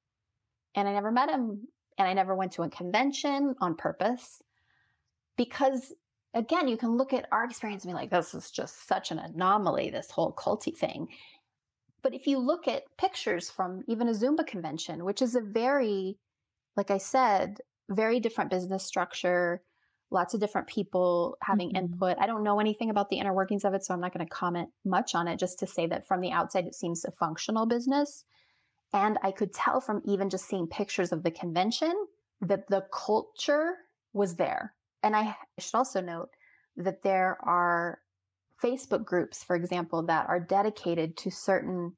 And I never met him and I never went to a convention on purpose because again, you can look at our experience and be like, this is just such an anomaly, this whole culty thing. But if you look at pictures from even a Zumba convention, which is a very, like I said, very different business structure, lots of different people having mm-hmm. input. I don't know anything about the inner workings of it, so I'm not going to comment much on it, just to say that from the outside, it seems a functional business. And I could tell from even just seeing pictures of the convention that the culture was there. And I should also note that there are Facebook groups, for example, that are dedicated to certain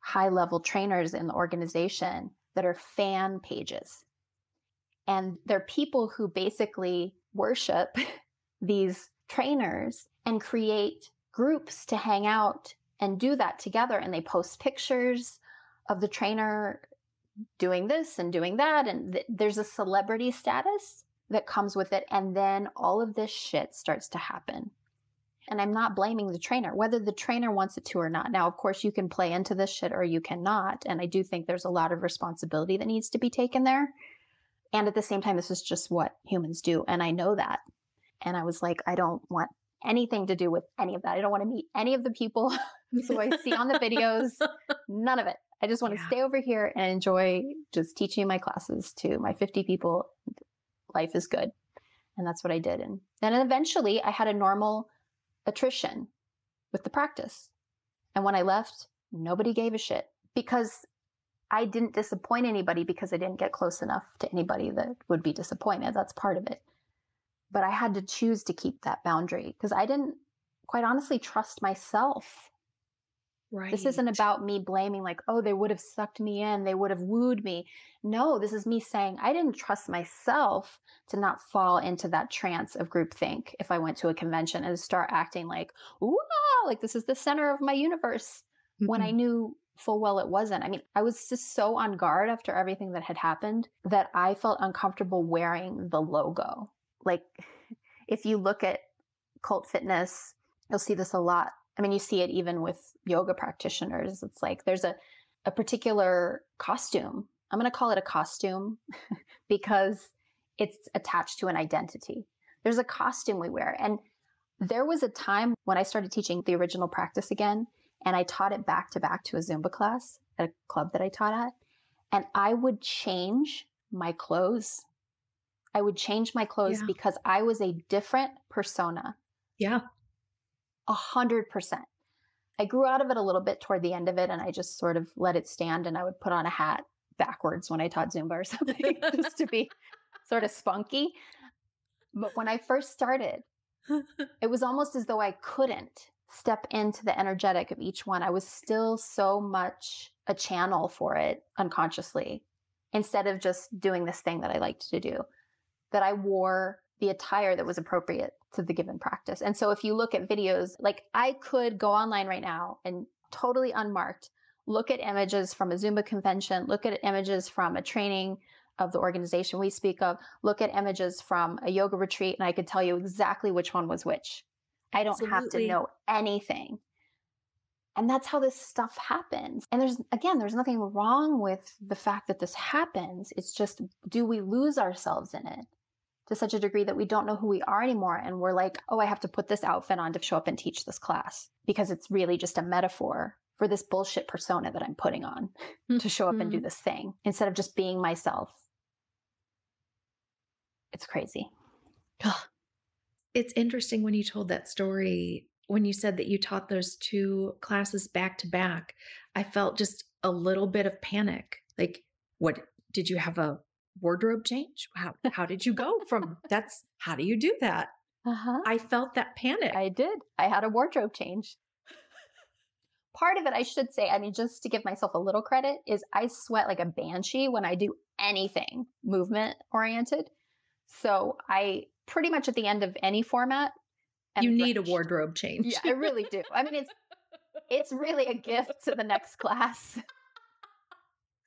high level trainers in the organization that are fan pages. And they're people who basically worship these trainers and create groups to hang out and do that together. And they post pictures of the trainer doing this and doing that. And th- there's a celebrity status that comes with it. And then all of this shit starts to happen. And I'm not blaming the trainer, whether the trainer wants it to or not. Now, of course, you can play into this shit or you cannot. And I do think there's a lot of responsibility that needs to be taken there. And at the same time, this is just what humans do. And I know that. And I was like, I don't want anything to do with any of that. I don't want to meet any of the people so I see on the videos. None of it. I just want yeah. to stay over here and enjoy just teaching my classes to my 50 people. Life is good. And that's what I did. And then eventually I had a normal attrition with the practice. And when I left, nobody gave a shit because I didn't disappoint anybody because I didn't get close enough to anybody that would be disappointed. That's part of it. But I had to choose to keep that boundary because I didn't quite honestly trust myself Right. This isn't about me blaming, like, oh, they would have sucked me in, they would have wooed me. No, this is me saying I didn't trust myself to not fall into that trance of groupthink if I went to a convention and start acting like, wow, like this is the center of my universe mm-hmm. when I mm-hmm. knew full well it wasn't. I mean, I was just so on guard after everything that had happened that I felt uncomfortable wearing the logo. Like, if you look at cult fitness, you'll see this a lot I mean, you see it even with yoga practitioners. It's like there's a, a particular costume. I'm going to call it a costume because it's attached to an identity. There's a costume we wear. And there was a time when I started teaching the original practice again, and I taught it back to back to a Zumba class at a club that I taught at. And I would change my clothes. I would change my clothes yeah. because I was a different persona. Yeah a hundred percent. I grew out of it a little bit toward the end of it and I just sort of let it stand and I would put on a hat backwards when I taught Zumba or something just to be sort of spunky. But when I first started, it was almost as though I couldn't step into the energetic of each one. I was still so much a channel for it unconsciously instead of just doing this thing that I liked to do. That I wore the attire that was appropriate to the given practice. And so if you look at videos, like I could go online right now and totally unmarked look at images from a Zumba convention, look at images from a training of the organization we speak of, look at images from a yoga retreat, and I could tell you exactly which one was which. I don't Absolutely. have to know anything. And that's how this stuff happens. And there's, again, there's nothing wrong with the fact that this happens. It's just, do we lose ourselves in it to such a degree that we don't know who we are anymore? And we're like, oh, I have to put this outfit on to show up and teach this class because it's really just a metaphor for this bullshit persona that I'm putting on to show up and do mm-hmm. this thing instead of just being myself. It's crazy. It's interesting when you told that story, when you said that you taught those two classes back to back, I felt just a little bit of panic. Like, what did you have a wardrobe change? How how did you go from that's how do you do that? Uh-huh. I felt that panic. I did. I had a wardrobe change part of it, I should say, I mean, just to give myself a little credit, is I sweat like a banshee when I do anything movement oriented. So I pretty much at the end of any format. You need a wardrobe change. Yeah, I really do. I mean, it's it's really a gift to the next class.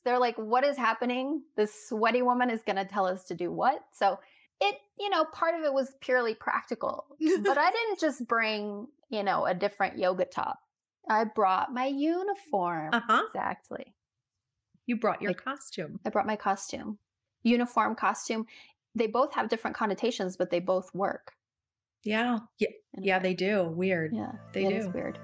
They're like, what is happening? This sweaty woman is going to tell us to do what? So it, you know, part of it was purely practical, but I didn't just bring, you know, a different yoga top. I brought my uniform. Uh-huh. Exactly. You brought your like, costume. I brought my costume. Uniform, costume. They both have different connotations, but they both work. Yeah. Yeah. Yeah, they do. Weird. Yeah. They do. weird.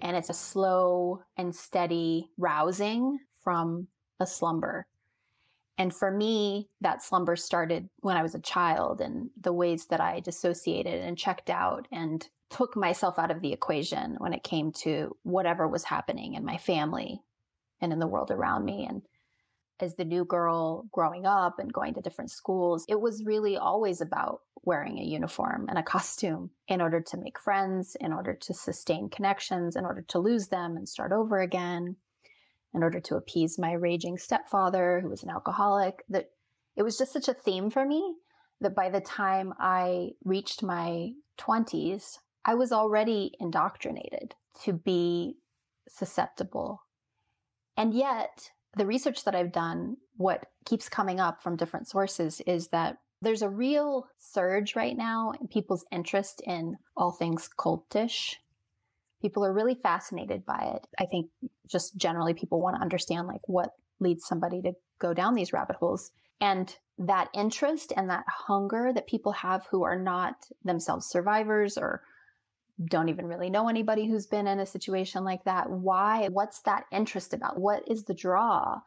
And it's a slow and steady rousing from a slumber. And for me, that slumber started when I was a child and the ways that I dissociated and checked out and took myself out of the equation when it came to whatever was happening in my family and in the world around me. And as the new girl growing up and going to different schools, it was really always about wearing a uniform and a costume in order to make friends, in order to sustain connections, in order to lose them and start over again in order to appease my raging stepfather, who was an alcoholic, that it was just such a theme for me that by the time I reached my 20s, I was already indoctrinated to be susceptible. And yet, the research that I've done, what keeps coming up from different sources is that there's a real surge right now in people's interest in all things cultish people are really fascinated by it. I think just generally people want to understand like what leads somebody to go down these rabbit holes. And that interest and that hunger that people have who are not themselves survivors or don't even really know anybody who's been in a situation like that. Why? What's that interest about? What is the draw?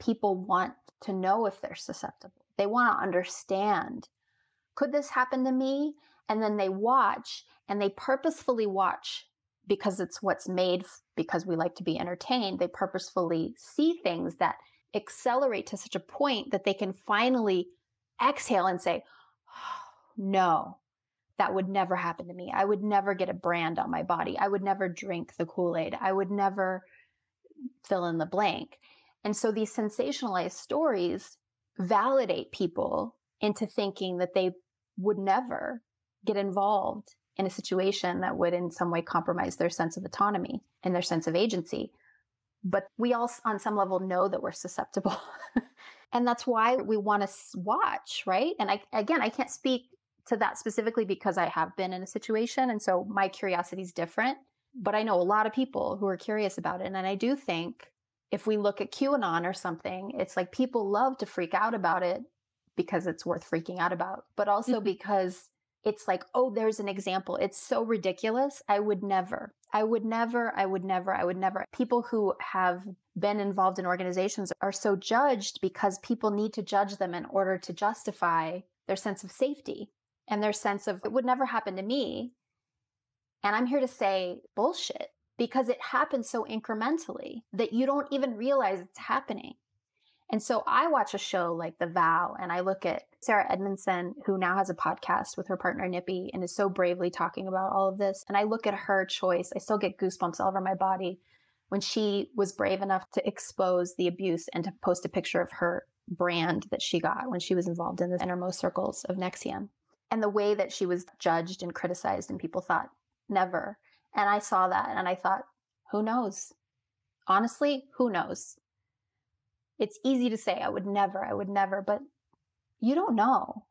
People want to know if they're susceptible. They want to understand. Could this happen to me? And then they watch and they purposefully watch because it's what's made because we like to be entertained, they purposefully see things that accelerate to such a point that they can finally exhale and say, oh, no, that would never happen to me. I would never get a brand on my body. I would never drink the Kool Aid. I would never fill in the blank. And so these sensationalized stories validate people into thinking that they would never get involved in a situation that would in some way compromise their sense of autonomy and their sense of agency. But we all, on some level, know that we're susceptible. and that's why we want to watch, right? And I, again, I can't speak to that specifically because I have been in a situation. And so my curiosity is different. But I know a lot of people who are curious about it. And I do think if we look at QAnon or something, it's like people love to freak out about it because it's worth freaking out about, but also mm-hmm. because it's like, oh, there's an example. It's so ridiculous. I would never, I would never, I would never, I would never. People who have been involved in organizations are so judged because people need to judge them in order to justify their sense of safety and their sense of it would never happen to me. And I'm here to say bullshit because it happens so incrementally that you don't even realize it's happening. And so I watch a show like The Vow and I look at Sarah Edmondson, who now has a podcast with her partner Nippy and is so bravely talking about all of this. And I look at her choice. I still get goosebumps all over my body when she was brave enough to expose the abuse and to post a picture of her brand that she got when she was involved in the innermost circles of NXIVM. And the way that she was judged and criticized, and people thought, never. And I saw that and I thought, who knows? Honestly, who knows? It's easy to say, I would never, I would never, but you don't know.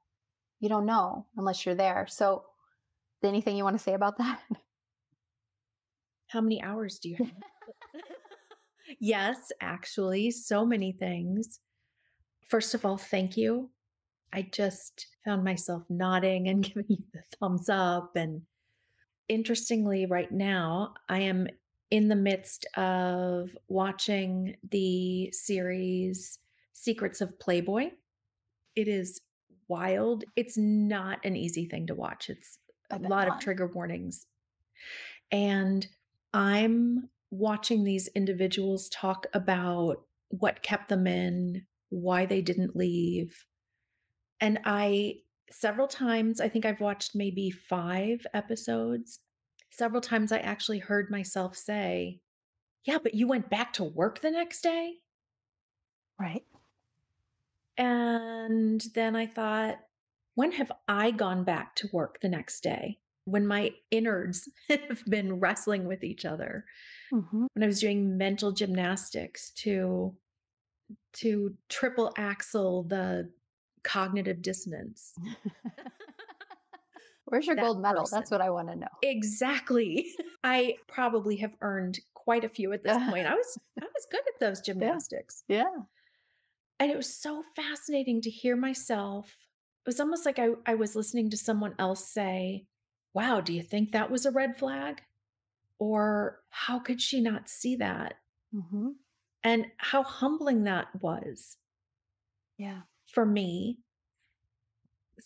You don't know unless you're there. So, anything you want to say about that? How many hours do you have? yes, actually, so many things. First of all, thank you. I just found myself nodding and giving you the thumbs up. And interestingly, right now, I am in the midst of watching the series Secrets of Playboy. It is wild. It's not an easy thing to watch. It's a lot of trigger warnings. And I'm watching these individuals talk about what kept them in, why they didn't leave. And I, several times, I think I've watched maybe five episodes. Several times I actually heard myself say, Yeah, but you went back to work the next day? Right. And then I thought, when have I gone back to work the next day? When my innards have been wrestling with each other. Mm-hmm. When I was doing mental gymnastics to to triple axle the cognitive dissonance. Where's your that gold medal? Person. That's what I want to know. Exactly. I probably have earned quite a few at this point. I was I was good at those gymnastics. Yeah. yeah. And it was so fascinating to hear myself. It was almost like I, I was listening to someone else say, Wow, do you think that was a red flag? Or how could she not see that? Mm-hmm. And how humbling that was. Yeah. For me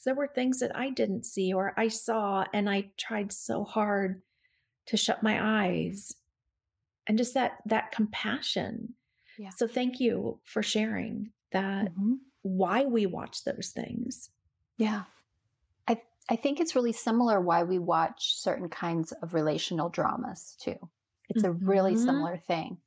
there were things that I didn't see or I saw, and I tried so hard to shut my eyes and just that that compassion. Yeah. So thank you for sharing that mm-hmm. why we watch those things. Yeah. I I think it's really similar why we watch certain kinds of relational dramas too. It's mm-hmm. a really mm-hmm. similar thing.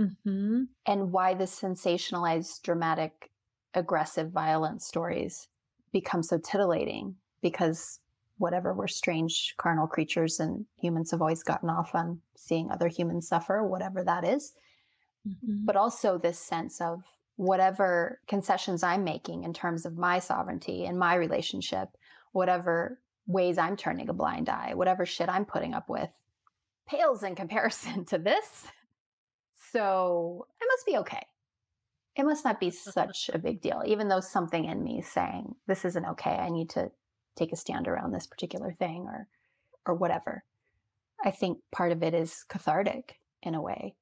Mm-hmm. And why the sensationalized, dramatic, aggressive, violent stories become so titillating because whatever we're strange carnal creatures and humans have always gotten off on seeing other humans suffer, whatever that is. Mm-hmm. But also this sense of whatever concessions I'm making in terms of my sovereignty and my relationship, whatever ways I'm turning a blind eye, whatever shit I'm putting up with pales in comparison to this. So I must be okay it must not be mm-hmm. such a big deal, even though something in me is saying, this isn't okay. I need to take a stand around this particular thing or, or whatever. I think part of it is cathartic in a way.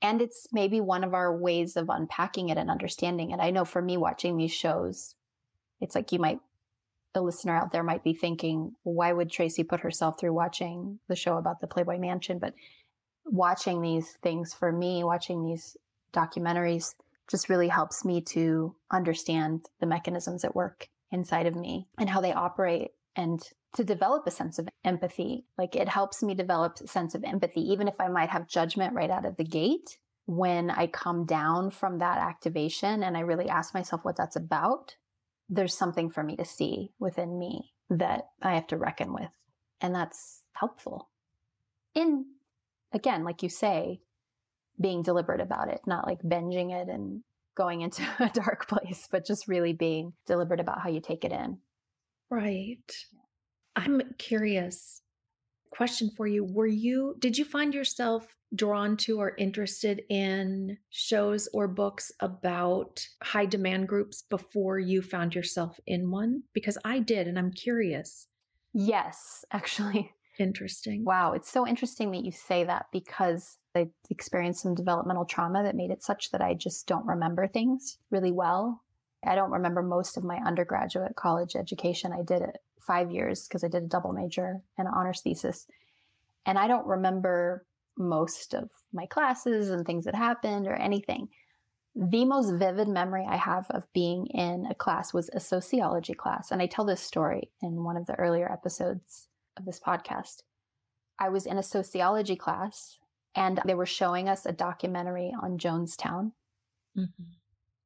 And it's maybe one of our ways of unpacking it and understanding it. I know for me, watching these shows, it's like you might, the listener out there might be thinking, why would Tracy put herself through watching the show about the Playboy Mansion? But watching these things for me, watching these documentaries, just really helps me to understand the mechanisms at work inside of me and how they operate and to develop a sense of empathy. Like it helps me develop a sense of empathy, even if I might have judgment right out of the gate. When I come down from that activation and I really ask myself what that's about, there's something for me to see within me that I have to reckon with. And that's helpful. In, again, like you say, being deliberate about it, not like binging it and going into a dark place, but just really being deliberate about how you take it in. Right. I'm curious. Question for you. Were you, did you find yourself drawn to or interested in shows or books about high demand groups before you found yourself in one? Because I did, and I'm curious. Yes, actually. Interesting. Wow. It's so interesting that you say that because I experienced some developmental trauma that made it such that I just don't remember things really well. I don't remember most of my undergraduate college education. I did it five years because I did a double major and an honors thesis. And I don't remember most of my classes and things that happened or anything. the most vivid memory I have of being in a class was a sociology class. And I tell this story in one of the earlier episodes of this podcast. I was in a sociology class and they were showing us a documentary on Jonestown. Mm-hmm.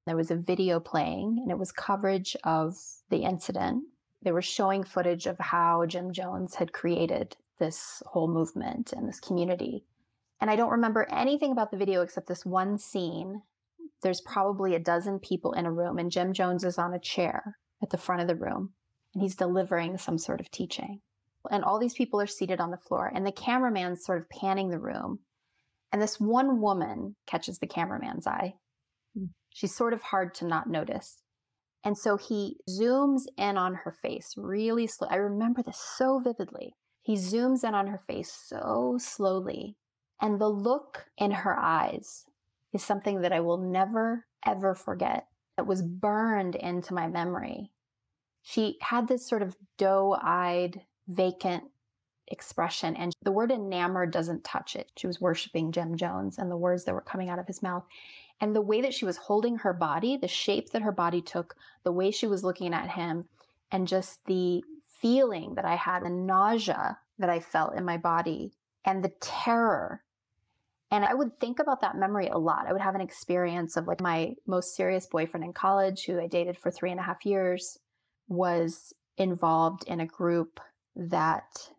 There was a video playing and it was coverage of the incident. They were showing footage of how Jim Jones had created this whole movement and this community. And I don't remember anything about the video except this one scene. There's probably a dozen people in a room, and Jim Jones is on a chair at the front of the room, and he's delivering some sort of teaching. And all these people are seated on the floor, and the cameraman's sort of panning the room. And this one woman catches the cameraman's eye. Hmm. She's sort of hard to not notice. And so he zooms in on her face really slow. I remember this so vividly. He zooms in on her face so slowly and the look in her eyes is something that I will never, ever forget. That was burned into my memory. She had this sort of doe eyed, vacant expression, and the word enamored doesn't touch it. She was worshiping Jim Jones and the words that were coming out of his mouth. And the way that she was holding her body, the shape that her body took, the way she was looking at him, and just the feeling that I had, the nausea that I felt in my body, and the terror and I would think about that memory a lot. I would have an experience of like my most serious boyfriend in college, who I dated for three and a half years, was involved in a group that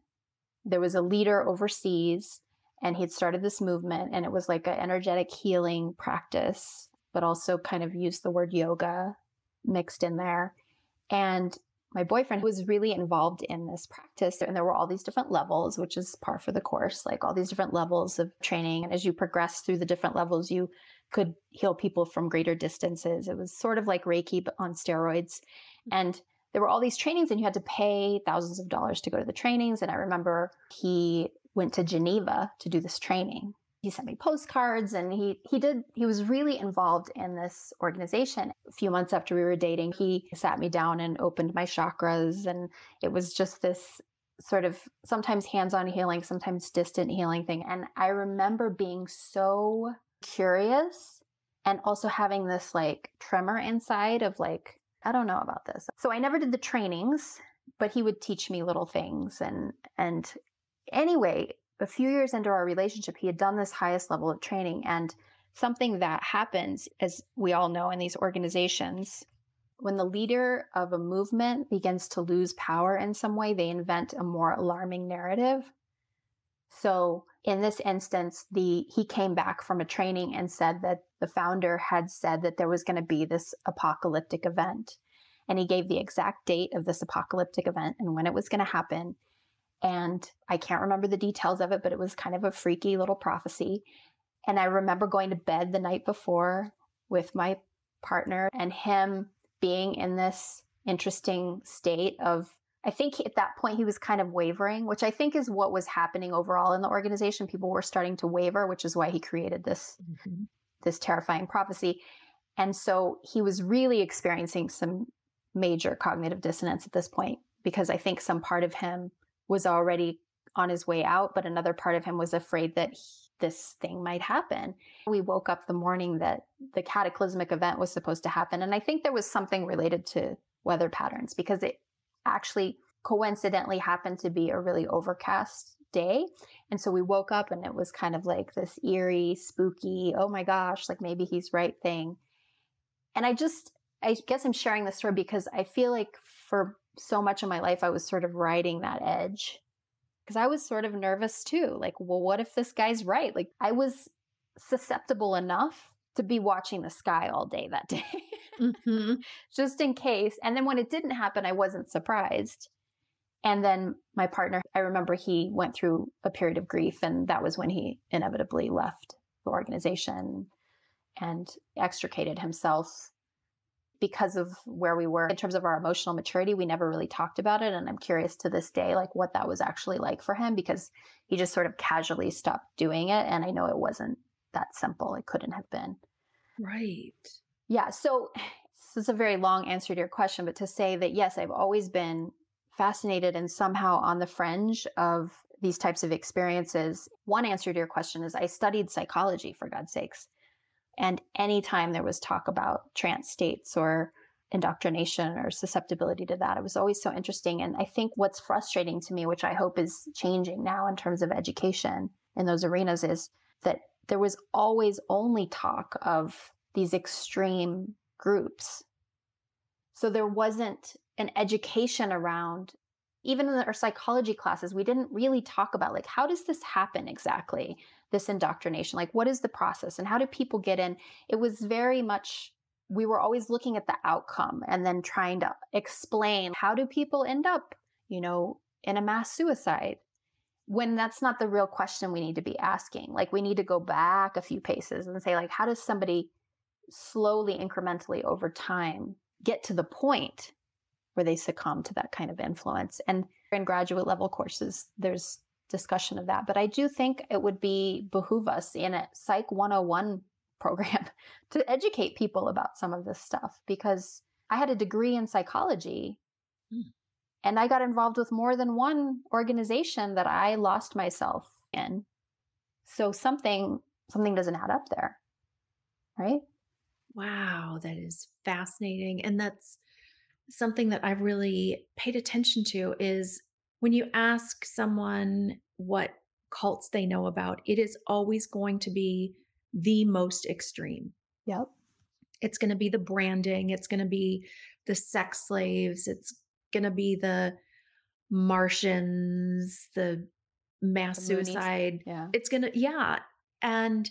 there was a leader overseas and he'd started this movement and it was like an energetic healing practice, but also kind of used the word yoga mixed in there. And my boyfriend was really involved in this practice and there were all these different levels which is par for the course like all these different levels of training. And as you progress through the different levels you could heal people from greater distances. It was sort of like reiki but on steroids. Mm-hmm. And there were all these trainings and you had to pay thousands of dollars to go to the trainings. And i remember he went to geneva to do this training. He sent me postcards and he he did he was really involved in this organization. A few months after we were dating he sat me down and opened my chakras. And it was just this sort of sometimes hands-on healing sometimes distant healing thing. And i remember being so curious and also having this like tremor inside of like i don't know about this so i never did the trainings but he would teach me little things and and anyway a few years into our relationship, he had done this highest level of training. And something that happens, as we all know in these organizations, when the leader of a movement begins to lose power in some way, they invent a more alarming narrative. So in this instance, the he came back from a training and said that the founder had said that there was going to be this apocalyptic event. And he gave the exact date of this apocalyptic event and when it was going to happen. And I can't remember the details of it, but it was kind of a freaky little prophecy. And I remember going to bed the night before with my partner and him being in this interesting state of I think at that point he was kind of wavering, which I think is what was happening overall in the organization. People were starting to waver, which is why he created this mm-hmm. This terrifying prophecy. And so he was really experiencing some major cognitive dissonance at this point because I think some part of him was already on his way out, but another part of him was afraid that he, this thing might happen. We woke up the morning that the cataclysmic event was supposed to happen. And I think there was something related to weather patterns because it actually coincidentally happened to be a really overcast day. And so we woke up and it was kind of like this eerie, spooky, oh my gosh, like maybe he's right thing. And I just, I guess I'm sharing this story because I feel like for so much of my life I was sort of riding that edge because I was sort of nervous too. Like, well, what if this guy's right? Like, I was susceptible enough to be watching the sky all day that day, mm-hmm. just in case. And then when it didn't happen, I wasn't surprised. And then my partner, I remember he went through a period of grief, and that was when he inevitably left the organization and extricated himself because of where we were in terms of our emotional maturity, we never really talked about it. And I'm curious to this day, like what that was actually like for him because he just sort of casually stopped doing it. And I know it wasn't that simple. It couldn't have been. Right. Yeah. So this is a very long answer to your question, but to say that yes, I've always been fascinated and somehow on the fringe of these types of experiences. One answer to your question is I studied psychology for God's sakes. And anytime there was talk about trance states or indoctrination or susceptibility to that, it was always so interesting. And I think what's frustrating to me, which I hope is changing now in terms of education in those arenas, is that there was always only talk of these extreme groups. So there wasn't an education around even in our psychology classes we didn't really talk about like how does this happen exactly this indoctrination? Like what is the process and how do people get in? It was very much we were always looking at the outcome and then trying to explain how do people end up you know in a mass suicide when that's not the real question we need to be asking. Like we need to go back a few paces and say like how does somebody slowly incrementally over time get to the point where they succumb to that kind of influence and in graduate level courses there's discussion of that but i do think it would be behoove us in a psych 101 program to educate people about some of this stuff because i had a degree in psychology mm. and i got involved with more than one organization that i lost myself in so something something doesn't add up there right Wow, that is fascinating. And that's something that I've really paid attention to is when you ask someone what cults they know about, it is always going to be the most extreme. Yep. It's going to be the branding, it's going to be the sex slaves, it's going to be the Martians, the mass the suicide. Yeah. It's going to, yeah. And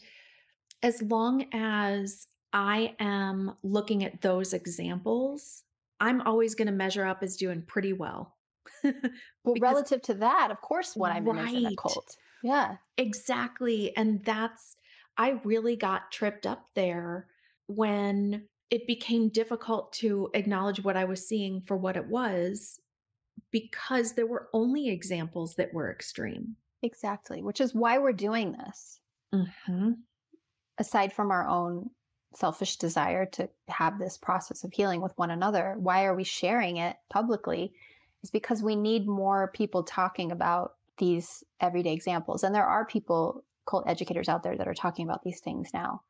as long as I am looking at those examples, I'm always going to measure up as doing pretty well. well, relative to that, of course, what I'm right. in a cult. Yeah. Exactly. And that's, I really got tripped up there when it became difficult to acknowledge what I was seeing for what it was because there were only examples that were extreme. Exactly, which is why we're doing this. Mm-hmm. Aside from our own selfish desire to have this process of healing with one another. Why are we sharing it publicly? Is because we need more people talking about these everyday examples. And there are people, cult educators out there that are talking about these things now,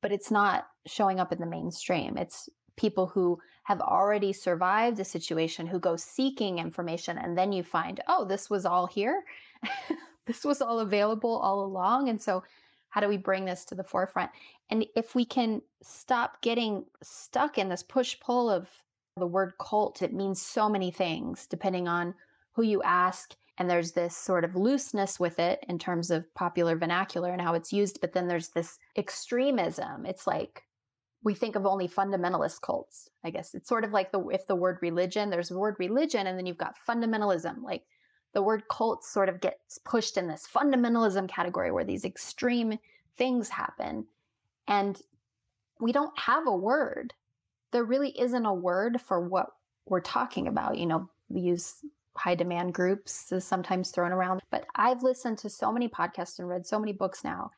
but it's not showing up in the mainstream. It's people who have already survived a situation who go seeking information and then you find, oh, this was all here. this was all available all along. And so how do we bring this to the forefront? And if we can stop getting stuck in this push pull of the word cult, it means so many things depending on who you ask. And there's this sort of looseness with it in terms of popular vernacular and how it's used. But then there's this extremism. It's like we think of only fundamentalist cults, I guess. It's sort of like the if the word religion, there's the word religion, and then you've got fundamentalism. Like the word cult sort of gets pushed in this fundamentalism category where these extreme things happen. And we don't have a word. There really isn't a word for what we're talking about. You know, we use high demand groups is sometimes thrown around, but I've listened to so many podcasts and read so many books now.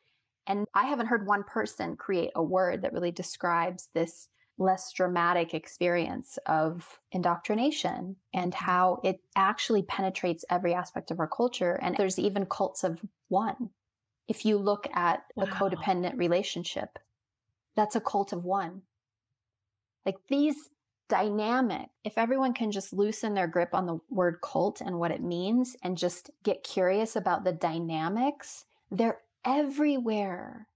And I haven't heard one person create a word that really describes this less dramatic experience of indoctrination and mm-hmm. how it actually penetrates every aspect of our culture. And there's even cults of one. If you look at wow. a codependent relationship, that's a cult of one. Like these dynamic, if everyone can just loosen their grip on the word cult and what it means and just get curious about the dynamics, they're everywhere.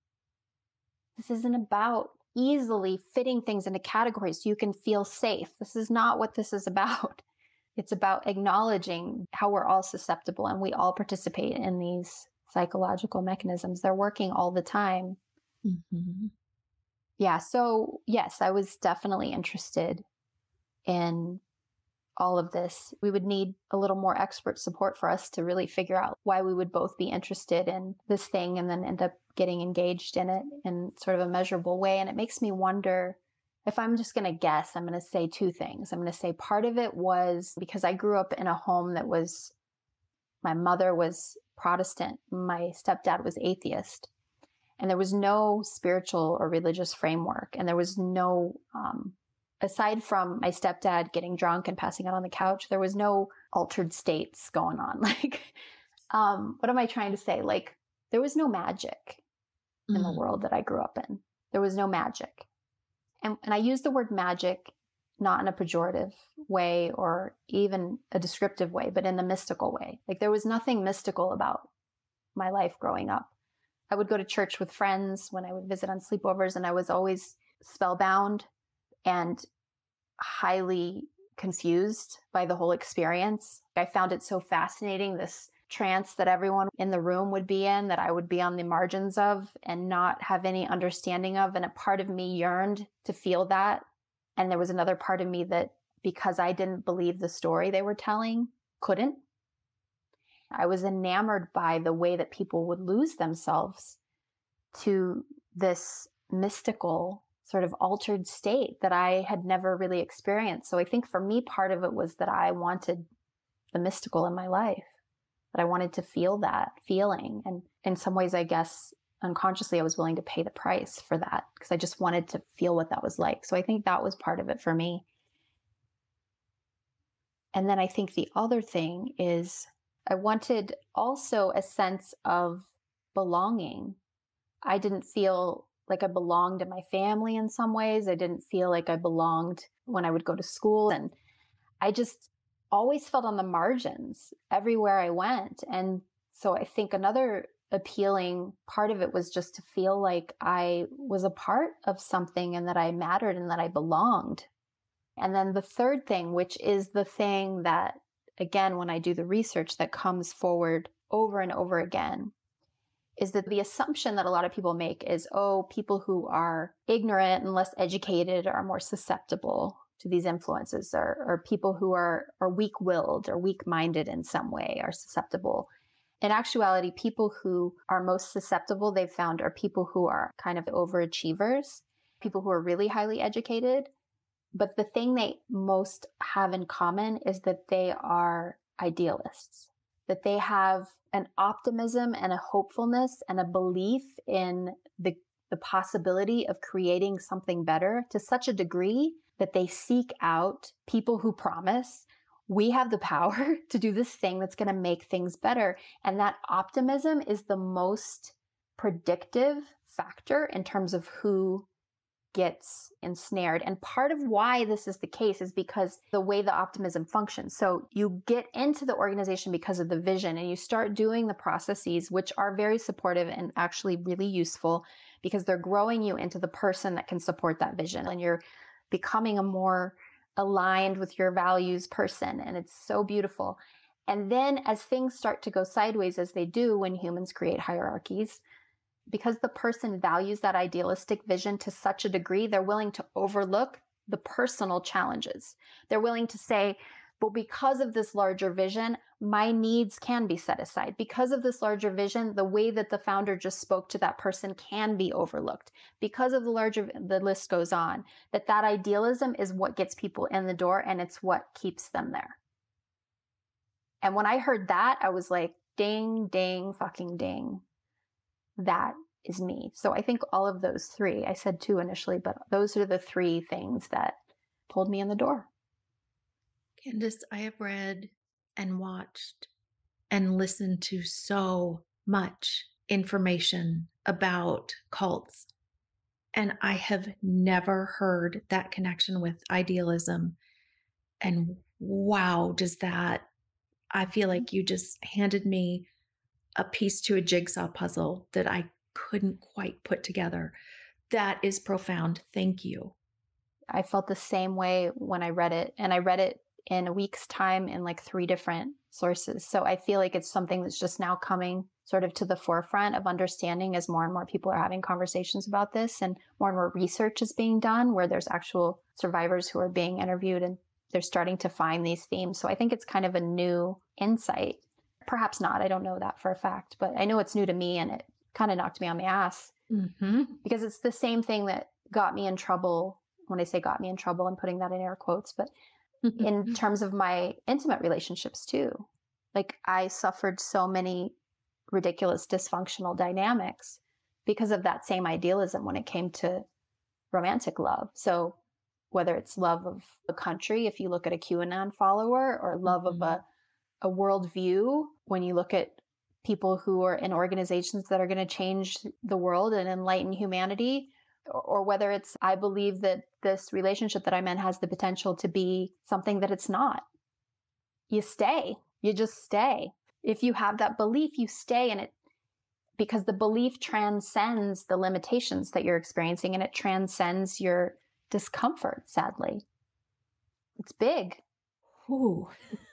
This isn't about easily fitting things into categories so you can feel safe. This is not what this is about. It's about acknowledging how we're all susceptible and we all participate in these psychological mechanisms. They're working all the time. Mm-hmm. Yeah. So, yes, I was definitely interested in all of this. We would need a little more expert support for us to really figure out why we would both be interested in this thing and then end up getting engaged in it in sort of a measurable way. And it makes me wonder if I'm just going to guess, I'm going to say two things. I'm going to say part of it was because I grew up in a home that was, my mother was Protestant, my stepdad was atheist. And there was no spiritual or religious framework. And there was no, um, aside from my stepdad getting drunk and passing out on the couch, there was no altered states going on. Like, um, what am I trying to say? Like, there was no magic in the mm. world that I grew up in. there was no magic. And, and I use the word magic not in a pejorative way or even a descriptive way, but in a mystical way. Like there was nothing mystical about my life growing up. I would go to church with friends when I would visit on sleepovers, and I was always spellbound and highly confused by the whole experience. I found it so fascinating, this trance that everyone in the room would be in, that I would be on the margins of and not have any understanding of. And a part of me yearned to feel that. And there was another part of me that, because I didn't believe the story they were telling, couldn't. I was enamored by the way that people would lose themselves to this mystical sort of altered state that I had never really experienced. So I think for me, part of it was that I wanted the mystical in my life, that I wanted to feel that feeling. And in some ways, I guess unconsciously, I was willing to pay the price for that because I just wanted to feel what that was like. So I think that was part of it for me. And then I think the other thing is I wanted also a sense of belonging. I didn't feel like I belonged in my family in some ways. I didn't feel like I belonged when I would go to school. And I just always felt on the margins everywhere I went. And so I think another appealing part of it was just to feel like I was a part of something and that I mattered and that I belonged. And then the third thing, which is the thing that, again, when I do the research that comes forward over and over again, is that the assumption that a lot of people make is, oh, people who are ignorant and less educated are more susceptible to these influences, or, or people who are, are weak willed or weak minded in some way are susceptible. In actuality, people who are most susceptible, they've found, are people who are kind of overachievers, people who are really highly educated. But the thing they most have in common is that they are idealists that they have an optimism and a hopefulness and a belief in the, the possibility of creating something better to such a degree that they seek out people who promise we have the power to do this thing that's going to make things better. And that optimism is the most predictive factor in terms of who gets ensnared. And part of why this is the case is because the way the optimism functions. So you get into the organization because of the vision and you start doing the processes, which are very supportive and actually really useful because they're growing you into the person that can support that vision. And you're becoming a more aligned with your values person. And it's so beautiful. And then as things start to go sideways, as they do when humans create hierarchies, because the person values that idealistic vision to such a degree, they're willing to overlook the personal challenges. They're willing to say, but because of this larger vision, my needs can be set aside. Because of this larger vision, the way that the founder just spoke to that person can be overlooked. Because of the larger, the list goes on, that that idealism is what gets people in the door and it's what keeps them there. And when I heard that, I was like, ding, ding, fucking ding that is me. So I think all of those three, I said two initially, but those are the three things that pulled me in the door. Candice, I have read and watched and listened to so much information about cults. And I have never heard that connection with idealism. And wow, does that, I feel like you just handed me a piece to a jigsaw puzzle that I couldn't quite put together. That is profound. Thank you. I felt the same way when I read it, and I read it in a week's time in like three different sources. So I feel like it's something that's just now coming sort of to the forefront of understanding as more and more people are having conversations about this and more and more research is being done where there's actual survivors who are being interviewed and they're starting to find these themes. So I think it's kind of a new insight Perhaps not. I don't know that for a fact, but I know it's new to me and it kind of knocked me on my ass mm-hmm. because it's the same thing that got me in trouble. When I say got me in trouble, I'm putting that in air quotes, but in terms of my intimate relationships too. Like I suffered so many ridiculous dysfunctional dynamics because of that same idealism when it came to romantic love. So whether it's love of a country, if you look at a QAnon follower, or love mm-hmm. of a a worldview when you look at people who are in organizations that are going to change the world and enlighten humanity, or whether it's I believe that this relationship that I'm in has the potential to be something that it's not. You stay. You just stay. If you have that belief, you stay in it because the belief transcends the limitations that you're experiencing and it transcends your discomfort, sadly. It's big. Ooh.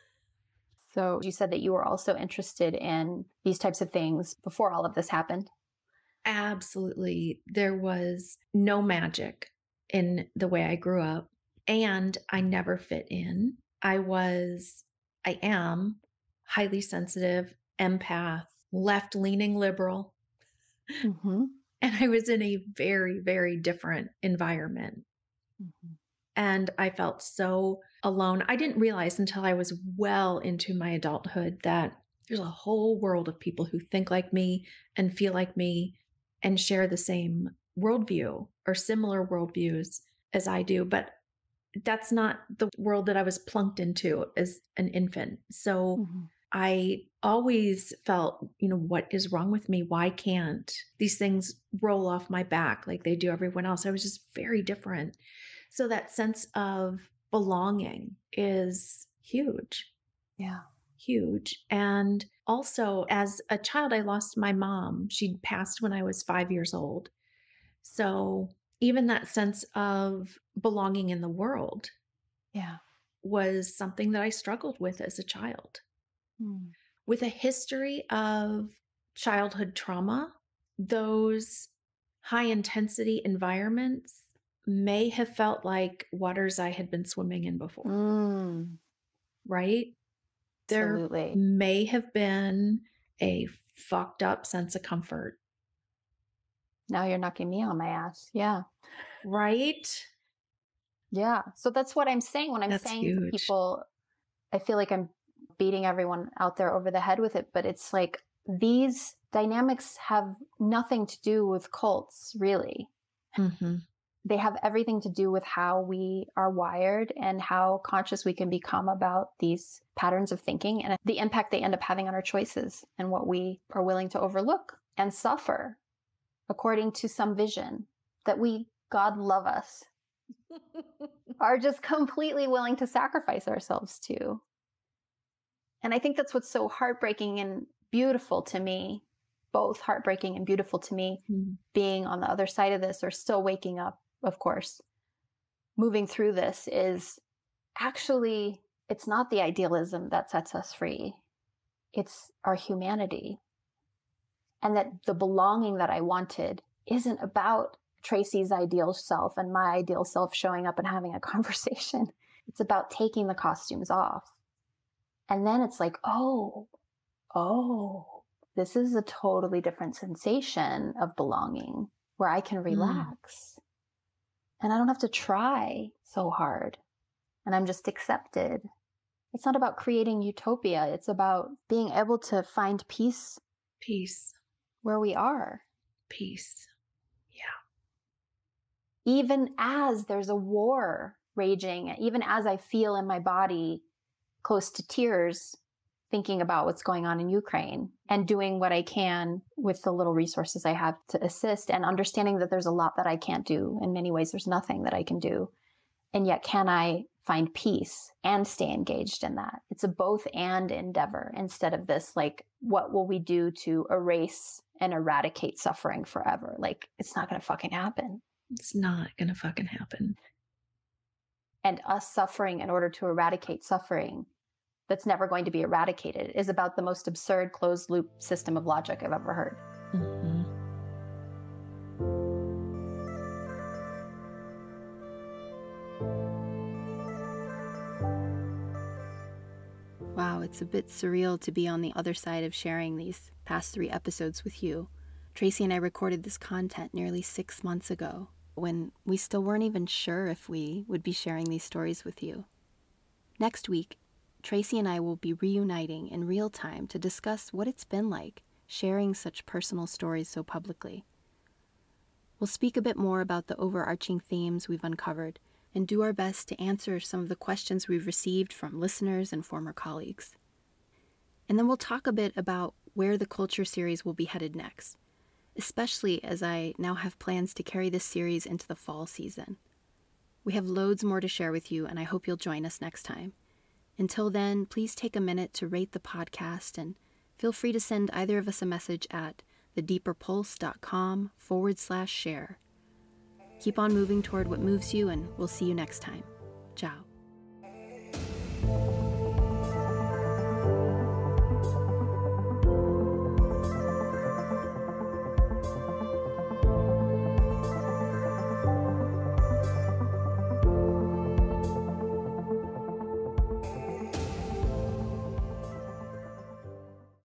So you said that you were also interested in these types of things before all of this happened. Absolutely. There was no magic in the way I grew up, and I never fit in. I was, I am highly sensitive, empath, left leaning liberal. Mm-hmm. And I was in a very, very different environment. Mm-hmm. And I felt so alone. I didn't realize until I was well into my adulthood that there's a whole world of people who think like me and feel like me and share the same worldview or similar worldviews as I do. But that's not the world that I was plunked into as an infant. So mm-hmm. I always felt, you know, what is wrong with me? Why can't these things roll off my back like they do everyone else? I was just very different. So that sense of belonging is huge. Yeah. Huge. And also, as a child, I lost my mom. She passed when I was five years old. So even that sense of belonging in the world. Yeah. Was something that I struggled with as a child. Hmm. With a history of childhood trauma, those high intensity environments may have felt like waters I had been swimming in before. Mm. Right? There Absolutely. may have been a fucked up sense of comfort. Now you're knocking me on my ass. Yeah. Right? Yeah. So that's what I'm saying when I'm that's saying huge. to people, I feel like I'm beating everyone out there over the head with it, but it's like these dynamics have nothing to do with cults, really. Mm-hmm they have everything to do with how we are wired and how conscious we can become about these patterns of thinking and the impact they end up having on our choices and what we are willing to overlook and suffer according to some vision that we, God love us, are just completely willing to sacrifice ourselves to. And I think that's what's so heartbreaking and beautiful to me, both heartbreaking and beautiful to me, mm-hmm. being on the other side of this or still waking up of course, moving through this is actually, it's not the idealism that sets us free. It's our humanity. And that the belonging that I wanted isn't about Tracy's ideal self and my ideal self showing up and having a conversation. It's about taking the costumes off. And then it's like, oh, oh, this is a totally different sensation of belonging where I can hmm. relax. Mm and I don't have to try so hard and I'm just accepted. It's not about creating utopia. It's about being able to find peace. Peace. Where we are. Peace. Yeah. Even as there's a war raging, even as I feel in my body close to tears, thinking about what's going on in Ukraine and doing what I can with the little resources I have to assist and understanding that there's a lot that I can't do. In many ways, there's nothing that I can do. And yet, can I find peace and stay engaged in that? It's a both and endeavor instead of this, like, what will we do to erase and eradicate suffering forever? Like, it's not going to fucking happen. It's not going to fucking happen. And us suffering in order to eradicate suffering that's never going to be eradicated is about the most absurd closed loop system of logic I've ever heard. Mm-hmm. Wow, it's a bit surreal to be on the other side of sharing these past three episodes with you. Tracy and I recorded this content nearly six months ago when we still weren't even sure if we would be sharing these stories with you. Next week, Tracy and I will be reuniting in real time to discuss what it's been like sharing such personal stories so publicly. We'll speak a bit more about the overarching themes we've uncovered and do our best to answer some of the questions we've received from listeners and former colleagues. And then we'll talk a bit about where the culture series will be headed next, especially as I now have plans to carry this series into the fall season. We have loads more to share with you, and I hope you'll join us next time. Until then, please take a minute to rate the podcast and feel free to send either of us a message at thedeeperpulse.com forward slash share. Keep on moving toward what moves you, and we'll see you next time. Ciao.